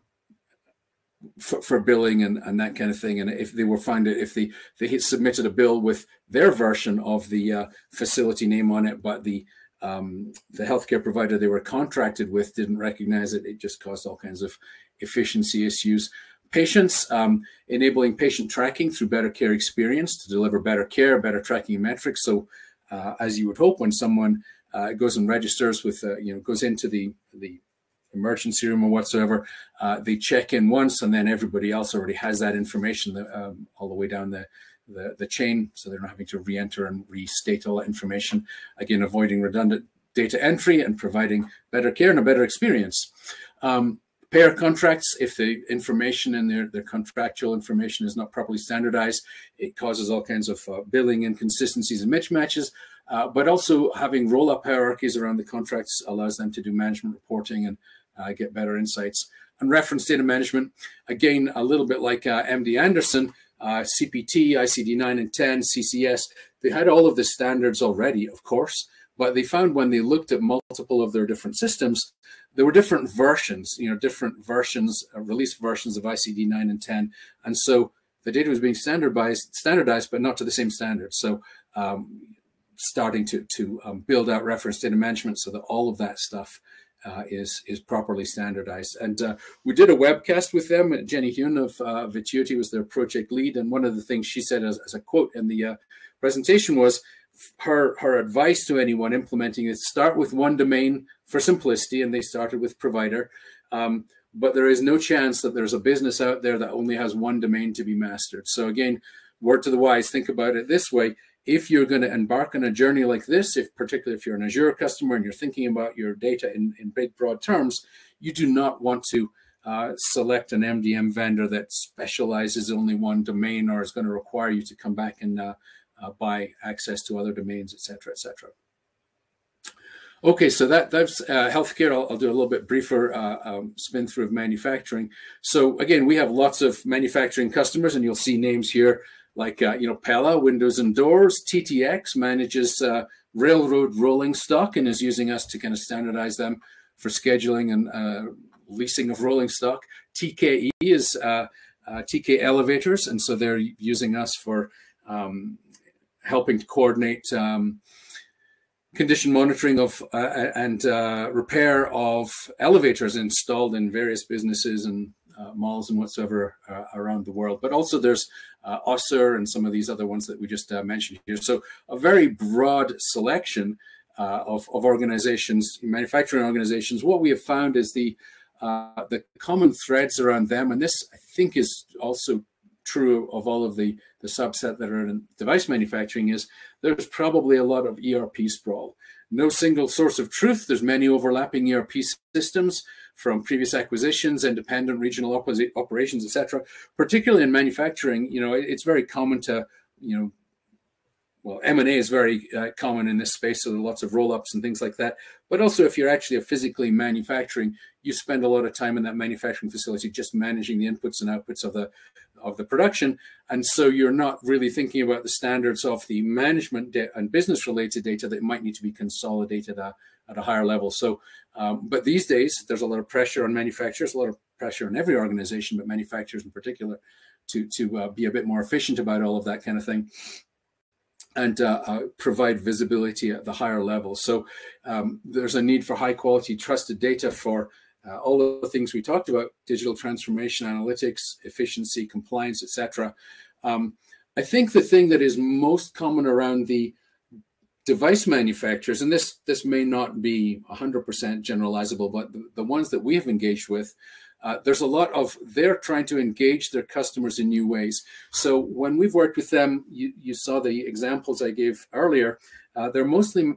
for, for, billing and, and that kind of thing. And if they were found if they they submitted a bill with their version of the uh, facility name on it, but the um, the healthcare provider they were contracted with didn't recognize it, it just caused all kinds of efficiency issues. Patients, um, enabling patient tracking through better care experience to deliver better care, better tracking metrics. So, uh, as you would hope, when someone uh, goes and registers with, uh, you know, goes into the the emergency room or whatsoever, uh, they check in once, and then everybody else already has that information um, all the way down the, the, the chain, so they're not having to re-enter and restate all that information. Again, avoiding redundant data entry and providing better care and a better experience. Um, payer contracts, if the information in their, their contractual information is not properly standardized, it causes all kinds of uh, billing inconsistencies and mismatches. Uh, but also having roll-up hierarchies around the contracts allows them to do management reporting and uh, get better insights. And reference data management, again, a little bit like uh, MD Anderson, uh, CPT, ICD 9 and 10, CCS, they had all of the standards already, of course, but they found when they looked at multiple of their different systems, there were different versions, you know, different versions, uh, release versions of ICD 9 and 10. And so the data was being standardized, standardized, but not to the same standard. So um, starting to, to um, build out reference data management so that all of that stuff uh, is is properly standardized. And uh, we did a webcast with them. Jenny Hune of uh, was their project lead, and one of the things she said as, as a quote in the uh, presentation was her her advice to anyone implementing is start with one domain for simplicity, and they started with provider. Um, but there is no chance that there's a business out there that only has one domain to be mastered. So again, word to the wise, think about it this way if you're going to embark on a journey like this, if particularly if you're an Azure customer and you're thinking about your data in, in big broad terms, you do not want to uh, select an MDM vendor that specializes only one domain or is going to require you to come back and uh, uh, buy access to other domains, et cetera, et cetera. Okay, so that that's uh, healthcare. I'll, I'll, do a little bit briefer uh, um, spin through of manufacturing. So again, we have lots of manufacturing customers, and you'll see names here like uh, you know Pella Windows and Doors. TTX manages uh, railroad rolling stock and is using us to kind of standardize them for scheduling and uh, leasing of rolling stock. TKE is uh, uh, TK Elevators, and so they're using us for um, helping to coordinate. Um, condition monitoring of uh, and repair of elevators installed in various businesses and uh, malls and whatsoever uh, around the world. But also there's uh, Ossur and some of these other ones that we just uh, mentioned here. So a very broad selection uh, of, of organizations, manufacturing organizations. What we have found is the uh, the common threads around them, and this I think is also true of all of the, the subset that are in device manufacturing is there's probably a lot of ERP sprawl. No single source of truth. There's many overlapping ERP systems from previous acquisitions, independent regional operations, etc. Particularly in manufacturing, you know, it's very common to, you know, well, M&A is very uh, common in this space, so there are lots of roll-ups and things like that. But also, if you're actually a physically manufacturing, you spend a lot of time in that manufacturing facility just managing the inputs and outputs of the of the production, and so you're not really thinking about the standards of the management and business-related data that might need to be consolidated at, at a higher level. So, um, but these days, there's a lot of pressure on manufacturers, a lot of pressure on every organization, but manufacturers in particular, to to uh, be a bit more efficient about all of that kind of thing and uh, uh, provide visibility at the higher level. So um, there's a need for high quality trusted data for uh, all of the things we talked about, digital transformation, analytics, efficiency, compliance, etc. Um, I think the thing that is most common around the device manufacturers, and this, this may not be 100% generalizable, but the, the ones that we have engaged with, uh, there's a lot of they're trying to engage their customers in new ways. So when we've worked with them, you, you saw the examples I gave earlier. Uh, they're mostly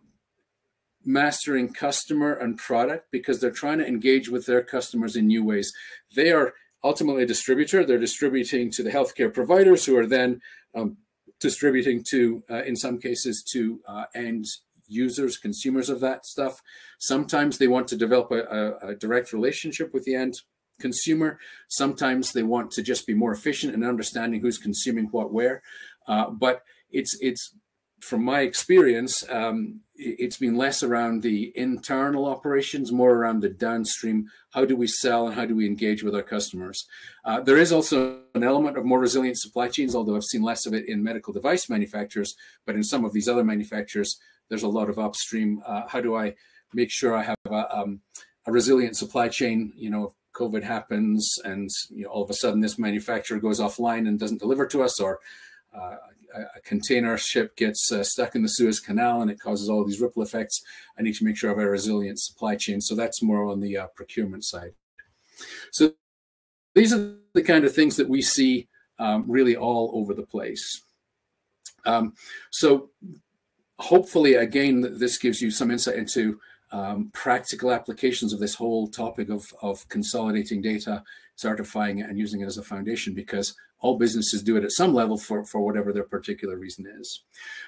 mastering customer and product because they're trying to engage with their customers in new ways. They are ultimately a distributor. They're distributing to the healthcare providers who are then um, distributing to, uh, in some cases, to uh, end users, consumers of that stuff. Sometimes they want to develop a, a, a, direct relationship with the end consumer. Sometimes they want to just be more efficient in understanding who's consuming what where. Uh, but it's it's from my experience, um, it's been less around the internal operations, more around the downstream. How do we sell and how do we engage with our customers? Uh, there is also an element of more resilient supply chains, although I've seen less of it in medical device manufacturers. But in some of these other manufacturers, there's a lot of upstream. Uh, how do I make sure I have a, um, a resilient supply chain? You know, COVID happens and you know, all of a sudden this manufacturer goes offline and doesn't deliver to us, or uh, a, container ship gets uh, stuck in the Suez Canal and it causes all these ripple effects. I need to make sure I have a resilient supply chain. So that's more on the uh, procurement side. So these are the kind of things that we see um, really all over the place. Um, so hopefully, again, this gives you some insight into um, practical applications of this whole topic of, of consolidating data, certifying it, and using it as a foundation because all businesses do it at some level for, for whatever their particular reason is.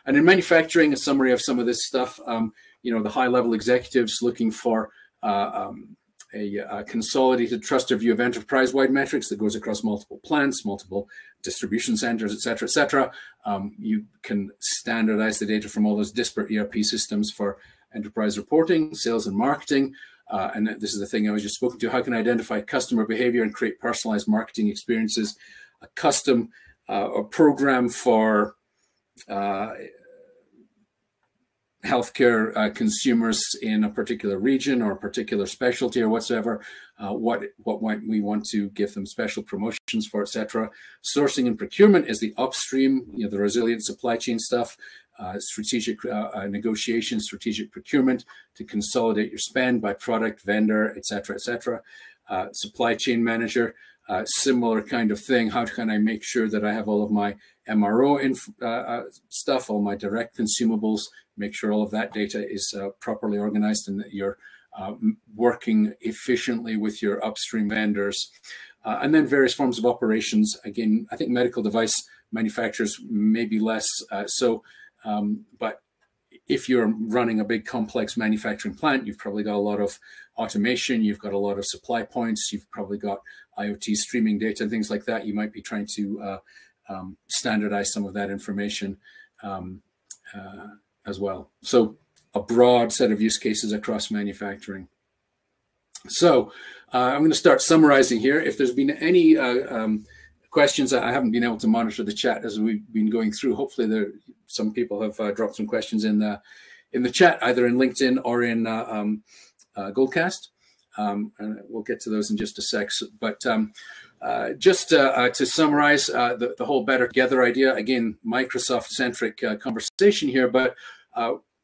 And in manufacturing, a summary of some of this stuff, um, you know, the high level executives looking for uh, um, a, a, consolidated trusted view of enterprise-wide metrics that goes across multiple plants, multiple distribution centers, et cetera, et cetera. Um, you can standardize the data from all those disparate ERP systems for enterprise reporting, sales and marketing. Uh, and this is the thing I was just spoken to. How can I identify customer behavior and create personalized marketing experiences? A custom uh, a program for uh, healthcare uh, consumers in a particular region or a particular specialty or whatsoever, uh, what what might we want to give them special promotions for, etc. Sourcing and procurement is the upstream, you know, the resilient supply chain stuff uh, strategic uh, uh, negotiation, strategic procurement to consolidate your spend by product, vendor, et cetera, et cetera. Uh, supply chain manager, uh, similar kind of thing. How can I make sure that I have all of my MRO uh, stuff, all my direct consumables, make sure all of that data is properly organized and that you're working efficiently with your upstream vendors. and then various forms of operations. Again, I think medical device manufacturers maybe less so um, but if you're running a big complex manufacturing plant, you've probably got a lot of automation, you've got a lot of supply points, you've probably got IoT streaming data and things like that. You might be trying to uh, um, standardize some of that information um, uh, as well. So a broad set of use cases across manufacturing. So uh, I'm going to start summarizing here. If there's been any uh, um, questions, I haven't been able to monitor the chat as we've been going through. Hopefully there some people have uh, dropped some questions in the in the chat, either in LinkedIn or in uh, um, Goldcast. Um, and we'll get to those in just a sec. But um, uh, just uh, uh, to summarize the, the whole better together idea, again, Microsoft-centric conversation here. But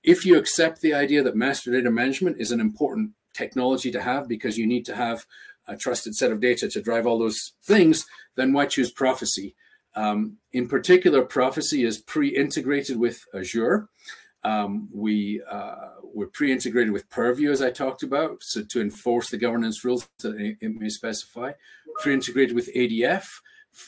if you accept the idea that master data management is an important technology to have because you need to have a trusted set of data to drive all those things, then why choose Profisee? Um, in particular, Profisee is pre-integrated with Azure. Um, we uh, we're pre-integrated with Purview, as I talked about, so to enforce the governance rules that it may specify. Pre-integrated with ADF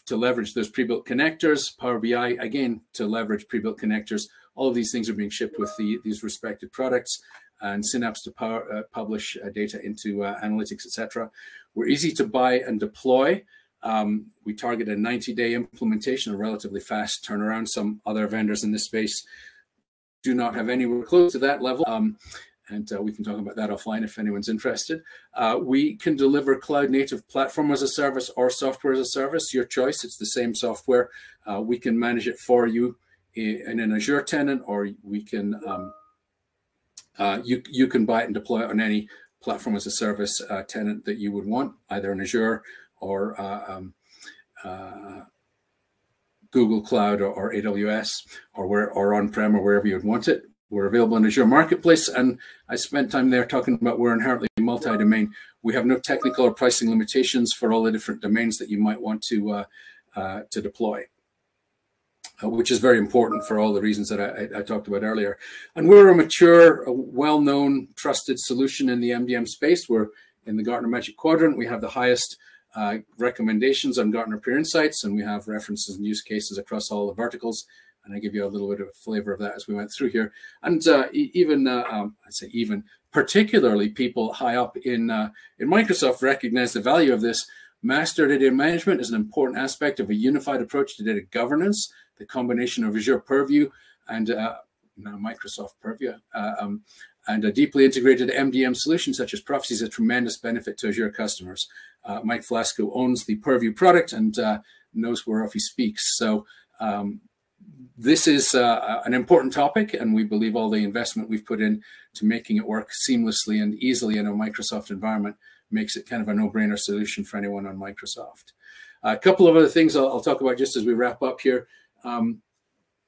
to leverage those pre-built connectors. Power BI again to leverage pre-built connectors. All of these things are being shipped with the, these respective products and Synapse to power, uh, publish uh, data into uh, analytics, etc. We're easy to buy and deploy. Um, we target a 90 day implementation, a relatively fast turnaround. Some other vendors in this space do not have anywhere close to that level. Um, and uh, we can talk about that offline if anyone's interested. Uh, we can deliver cloud native platform as a service or software as a service, your choice. It's the same software. Uh, we can manage it for you in an Azure tenant, or we can um, uh, you you can buy it and deploy it on any platform as a service uh, tenant that you would want, either in Azure or uh, um, uh, Google Cloud or, or, AWS or where or on-prem or wherever you'd want it. We're available in Azure Marketplace, and I spent time there talking about we're inherently multi-domain. We have no technical or pricing limitations for all the different domains that you might want to uh, uh, to deploy. Uh, which is very important for all the reasons that I, I, talked about earlier. And we're a mature, well-known, trusted solution in the MDM space. We're in the Gartner Magic Quadrant. We have the highest uh, recommendations on Gartner Peer Insights, and we have references and use cases across all the verticals. And I give you a little bit of a flavor of that as we went through here. And uh, even, uh, um, I'd say even, particularly people high up in, uh, in Microsoft recognize the value of this. Master data management is an important aspect of a unified approach to data governance. The combination of Azure Purview and uh, Microsoft Purview um, and a deeply integrated MDM solution such as Profisee is a tremendous benefit to Azure customers. Uh, Mike Flasko owns the Purview product and uh, knows whereof he speaks. So um, this is uh, an important topic, and we believe all the investment we've put in to making it work seamlessly and easily in a Microsoft environment makes it kind of a no-brainer solution for anyone on Microsoft. A couple of other things I'll, I'll talk about just as we wrap up here. Um,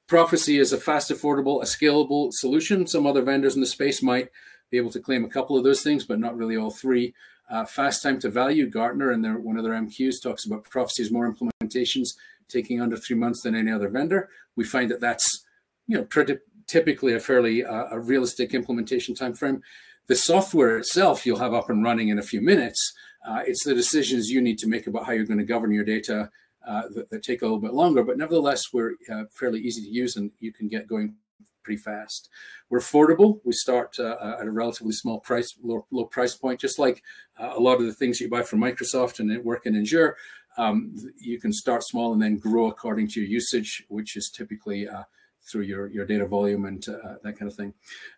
Profisee is a fast, affordable, a scalable solution. Some other vendors in the space might be able to claim a couple of those things, but not really all three. Uh, fast time to value, Gartner and their, one of their MQs talks about Profisee's more implementations taking under three months than any other vendor. We find that that's you know pretty, typically a fairly uh, a realistic implementation time frame. The software itself you'll have up and running in a few minutes. Uh, it's the decisions you need to make about how you're going to govern your data uh, that, that, take a little bit longer, but nevertheless, we're uh, fairly easy to use and you can get going pretty fast. We're affordable. We start uh, at a relatively small price, low, low price point, just like uh, a lot of the things you buy from Microsoft and work in Azure. Um, you can start small and then grow according to your usage, which is typically uh, through your, your data volume and uh, that kind of thing.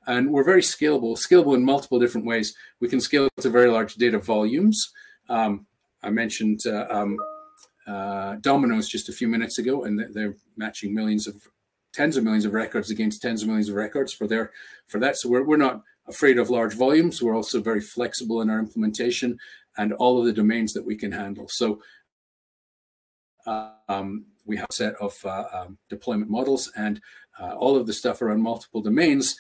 And we're very scalable, scalable in multiple different ways. We can scale to very large data volumes. Um, I mentioned um, uh, Domino's just a few minutes ago, and they're matching millions of tens of millions of records against tens of millions of records for their for that. So we're we're not afraid of large volumes. We're also very flexible in our implementation and all of the domains that we can handle. So um, we have a set of uh, um, deployment models and uh, all of the stuff around multiple domains.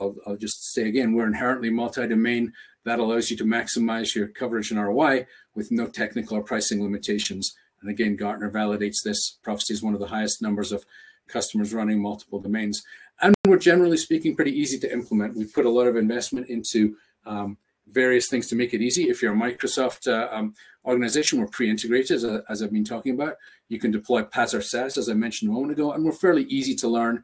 I'll, I'll just say again, we're inherently multi-domain. That allows you to maximize your coverage and ROI with no technical or pricing limitations. And again, Gartner validates this. Profisee is one of the highest numbers of customers running multiple domains. And we're generally speaking pretty easy to implement. We've put a lot of investment into um, various things to make it easy. If you're a Microsoft uh, um, organization, we're pre-integrated, as, as, I've been talking about. You can deploy PaaS or SaaS, as I mentioned a moment ago, and we're fairly easy to learn,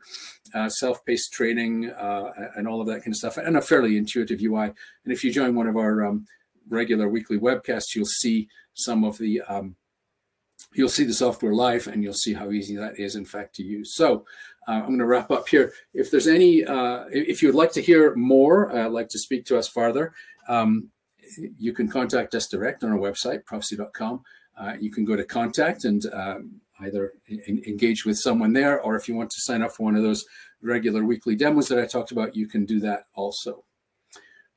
uh, self-paced training uh, and all of that kind of stuff, and a fairly intuitive UI. And if you join one of our um, regular weekly webcasts, you'll see some of the um, you'll see the software live and you'll see how easy that is in fact to use. So uh, I'm going to wrap up here. If there's any, uh, if you would like to hear more, uh, like to speak to us farther, um, you can contact us direct on our website, profisee.com. Uh, you can go to contact and um, either engage with someone there, or if you want to sign up for one of those regular weekly demos that I talked about, you can do that also.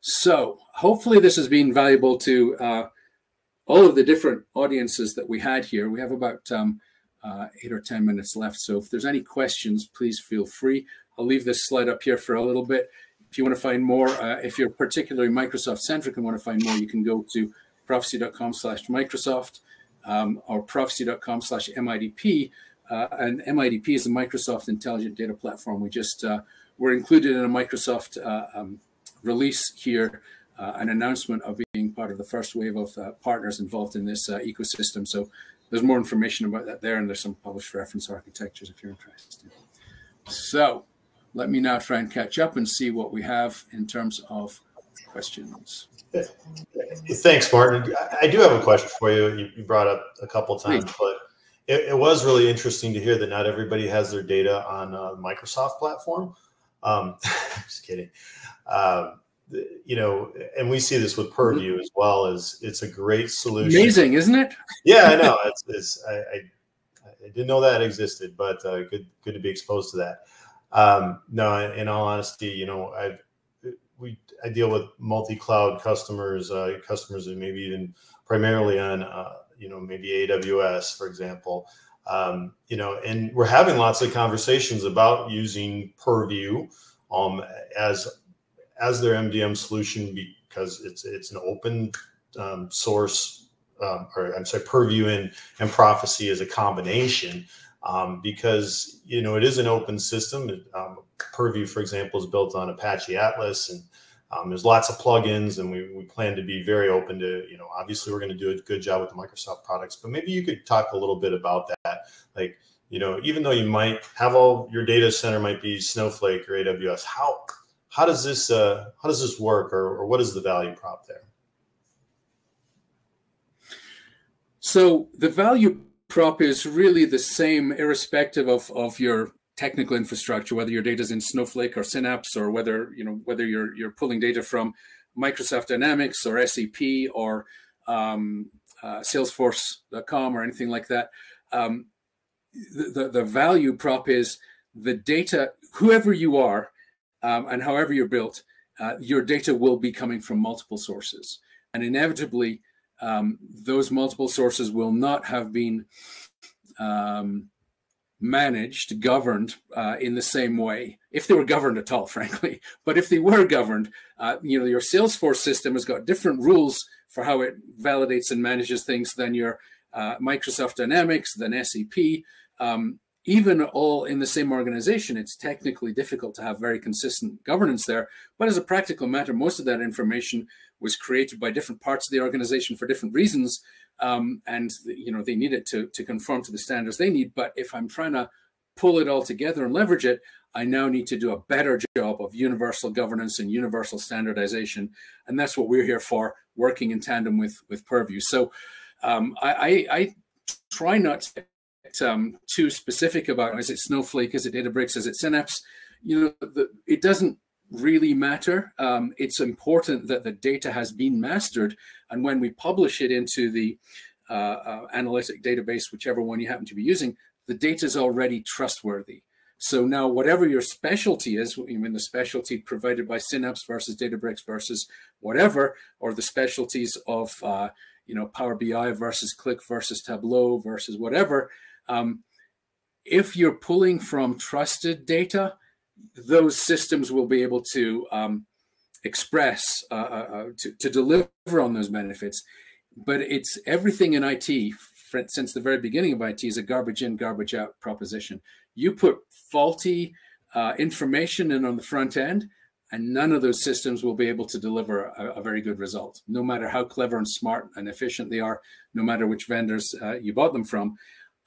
So hopefully this has been valuable to uh, all of the different audiences that we had here. We have about um, uh, eight or 10 minutes left. So if there's any questions, please feel free. I'll leave this slide up here for a little bit. If you want to find more, uh, if you're particularly Microsoft centric and want to find more, you can go to profisee.com slash Microsoft um, or profisee.com slash MIDP. Uh, and MIDP is the Microsoft Intelligent Data Platform. We just uh, were included in a Microsoft uh, um, release here uh, an announcement of part of the first wave of uh, partners involved in this uh, ecosystem. So there's more information about that there, and there's some published reference architectures if you're interested. So let me now try and catch up and see what we have in terms of questions. Thanks, Martin. I do have a question for you. You brought up a couple times, Please. but it, it, was really interesting to hear that not everybody has their data on a Microsoft platform. Um, just kidding. Um, you know, and we see this with mm-hmm. Purview as well as it's a great solution. Amazing, isn't it? yeah, I know. It's, it's I, I, I, didn't know that existed, but uh, good good to be exposed to that. Um, no, in all honesty, you know, I've we I deal with multi-cloud customers, uh, customers that maybe even primarily on uh, you know maybe AWS, for example. Um, you know, and we're having lots of conversations about using Purview um, as as their MDM solution because it's it's an open um, source, um, or I'm sorry, Purview and, and Profisee is a combination um, because you know it is an open system. Um, Purview, for example, is built on Apache Atlas, and Um, there's lots of plugins, and we, we plan to be very open to, you know, obviously we're going to do a good job with the Microsoft products, but maybe you could talk a little bit about that. Like, you know, even though you might have all your data center might be Snowflake or AWS, how how does this uh, how does this work, or, or what is the value prop there? So the value prop is really the same, irrespective of of your technical infrastructure, whether your data is in Snowflake or Synapse, or whether you know whether you're you're pulling data from Microsoft Dynamics or SAP or um, uh, Salesforce.com or anything like that. Um, the, the, the value prop is the data, whoever you are um, and however you're built, uh, your data will be coming from multiple sources. And inevitably, um, those multiple sources will not have been um, managed, governed uh, in the same way, if they were governed at all, frankly. But if they were governed, uh, you know, your Salesforce system has got different rules for how it validates and manages things than your uh, Microsoft Dynamics, than SAP. Um, even all in the same organization, it's technically difficult to have very consistent governance there. But as a practical matter, most of that information was created by different parts of the organization for different reasons um, and you know they need it to to conform to the standards they need. But if I'm trying to pull it all together and leverage it, I now need to do a better job of universal governance and universal standardization, and that's what we're here for, working in tandem with with Purview. So um, I, I, I, try not to um, too specific about is it Snowflake, is it Databricks, is it Synapse. You know, the, it doesn't really matter. Um, it's important that the data has been mastered. And when we publish it into the uh, uh, analytic database, whichever one you happen to be using, the data is already trustworthy. So now whatever your specialty is, I mean the specialty provided by Synapse versus Databricks versus whatever, or the specialties of uh, you know Power BI versus Qlik versus Tableau versus whatever, um, if you're pulling from trusted data, those systems will be able to um, express uh, uh, uh to, to deliver on those benefits. But it's everything in IT since the very beginning of IT is a garbage in, garbage out proposition. You put faulty uh, information in on the front end, and none of those systems will be able to deliver a, a, very good result, no matter how clever and smart and efficient they are, no matter which vendors uh, you bought them from.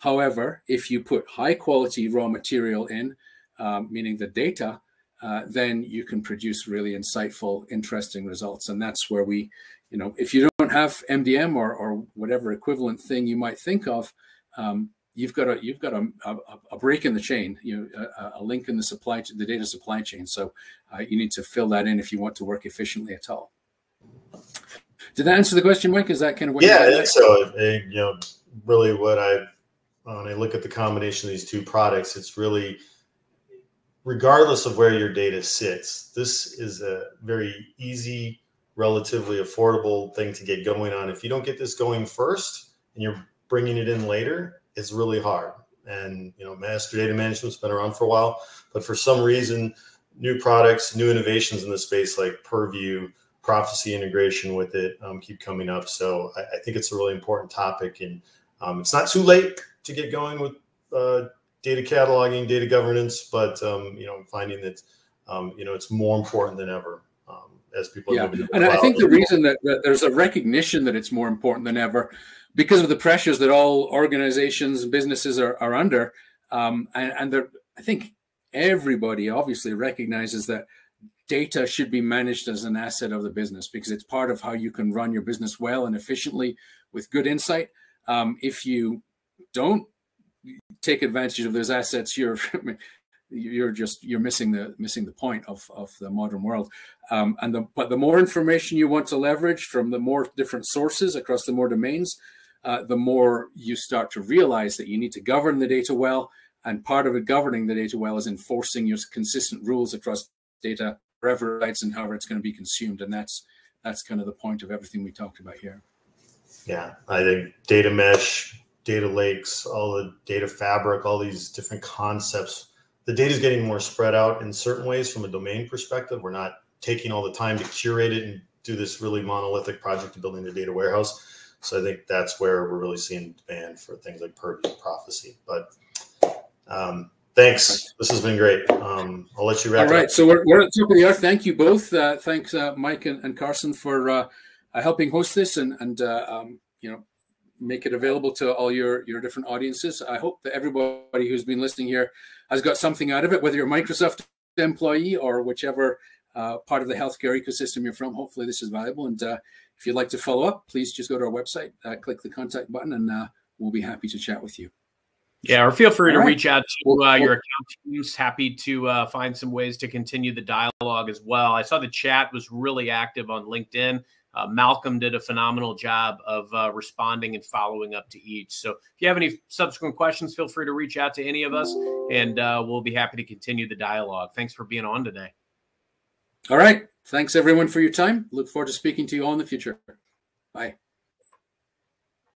However, if you put high quality raw material in, um, meaning the data, uh, then you can produce really insightful, interesting results. And that's where we, you know, if you don't have MDM or, or whatever equivalent thing you might think of, um, you've got a you've got a, a, a, break in the chain, you know, a, a, link in the supply the data supply chain. So uh, you need to fill that in if you want to work efficiently at all. Did that answer the question, Mike? Is that kind of what? Yeah, I think so. you know, really, what I when I look at the combination of these two products, it's really regardless of where your data sits, this is a very easy, relatively affordable thing to get going on. If you don't get this going first and you're bringing it in later, it's really hard. And you know, master data management's been around for a while, but for some reason, new products, new innovations in the space like Purview, Profisee integration with it um, keep coming up. So I, I, think it's a really important topic, and um, it's not too late to get going with uh, data cataloging, data governance, but um, you know, I'm finding that um, you know it's more important than ever um, as people. Yeah, and I think the reason that, that, there's a recognition that it's more important than ever because of the pressures that all organizations and businesses are, are under, um, and, and I think everybody obviously recognizes that data should be managed as an asset of the business because it's part of how you can run your business well and efficiently with good insight. Um, if you don't take advantage of those assets, you're you're just you're missing the missing the point of of the modern world. Um, and the but the more information you want to leverage from the more different sources across the more domains, uh, the more you start to realize that you need to govern the data well. And part of it governing the data well is enforcing your consistent rules across data wherever it's and however it's going to be consumed. And that's that's kind of the point of everything we talked about here. Yeah, I think data mesh data lakes, all the data fabric, all these different concepts. The data is getting more spread out in certain ways from a domain perspective. We're not taking all the time to curate it and do this really monolithic project of building a data warehouse. So I think that's where we're really seeing demand for things like Purview Profisee. But um, Thanks. This has been great. Um, I'll let you wrap. All right. So we're, we're at the top of the hour. Thank you both. Uh, thanks, uh, Mike and, and, Carson, for uh, uh helping host this and and uh, um, you know make it available to all your your different audiences. I hope that everybody who's been listening here has got something out of it, whether you're a Microsoft employee or whichever uh, part of the healthcare ecosystem you're from. Hopefully, this is valuable. And if you'd like to follow up, please just go to our website, click the contact button, and we'll be happy to chat with you. Yeah, or feel free All to right. reach out to uh, your account teams. Happy to uh, find some ways to continue the dialogue as well. I saw the chat was really active on LinkedIn. Uh, Malcolm did a phenomenal job of uh, responding and following up to each. So if you have any subsequent questions, feel free to reach out to any of us, and uh, we'll be happy to continue the dialogue. Thanks for being on today. All right. Thanks everyone for your time. Look forward to speaking to you all in the future. Bye.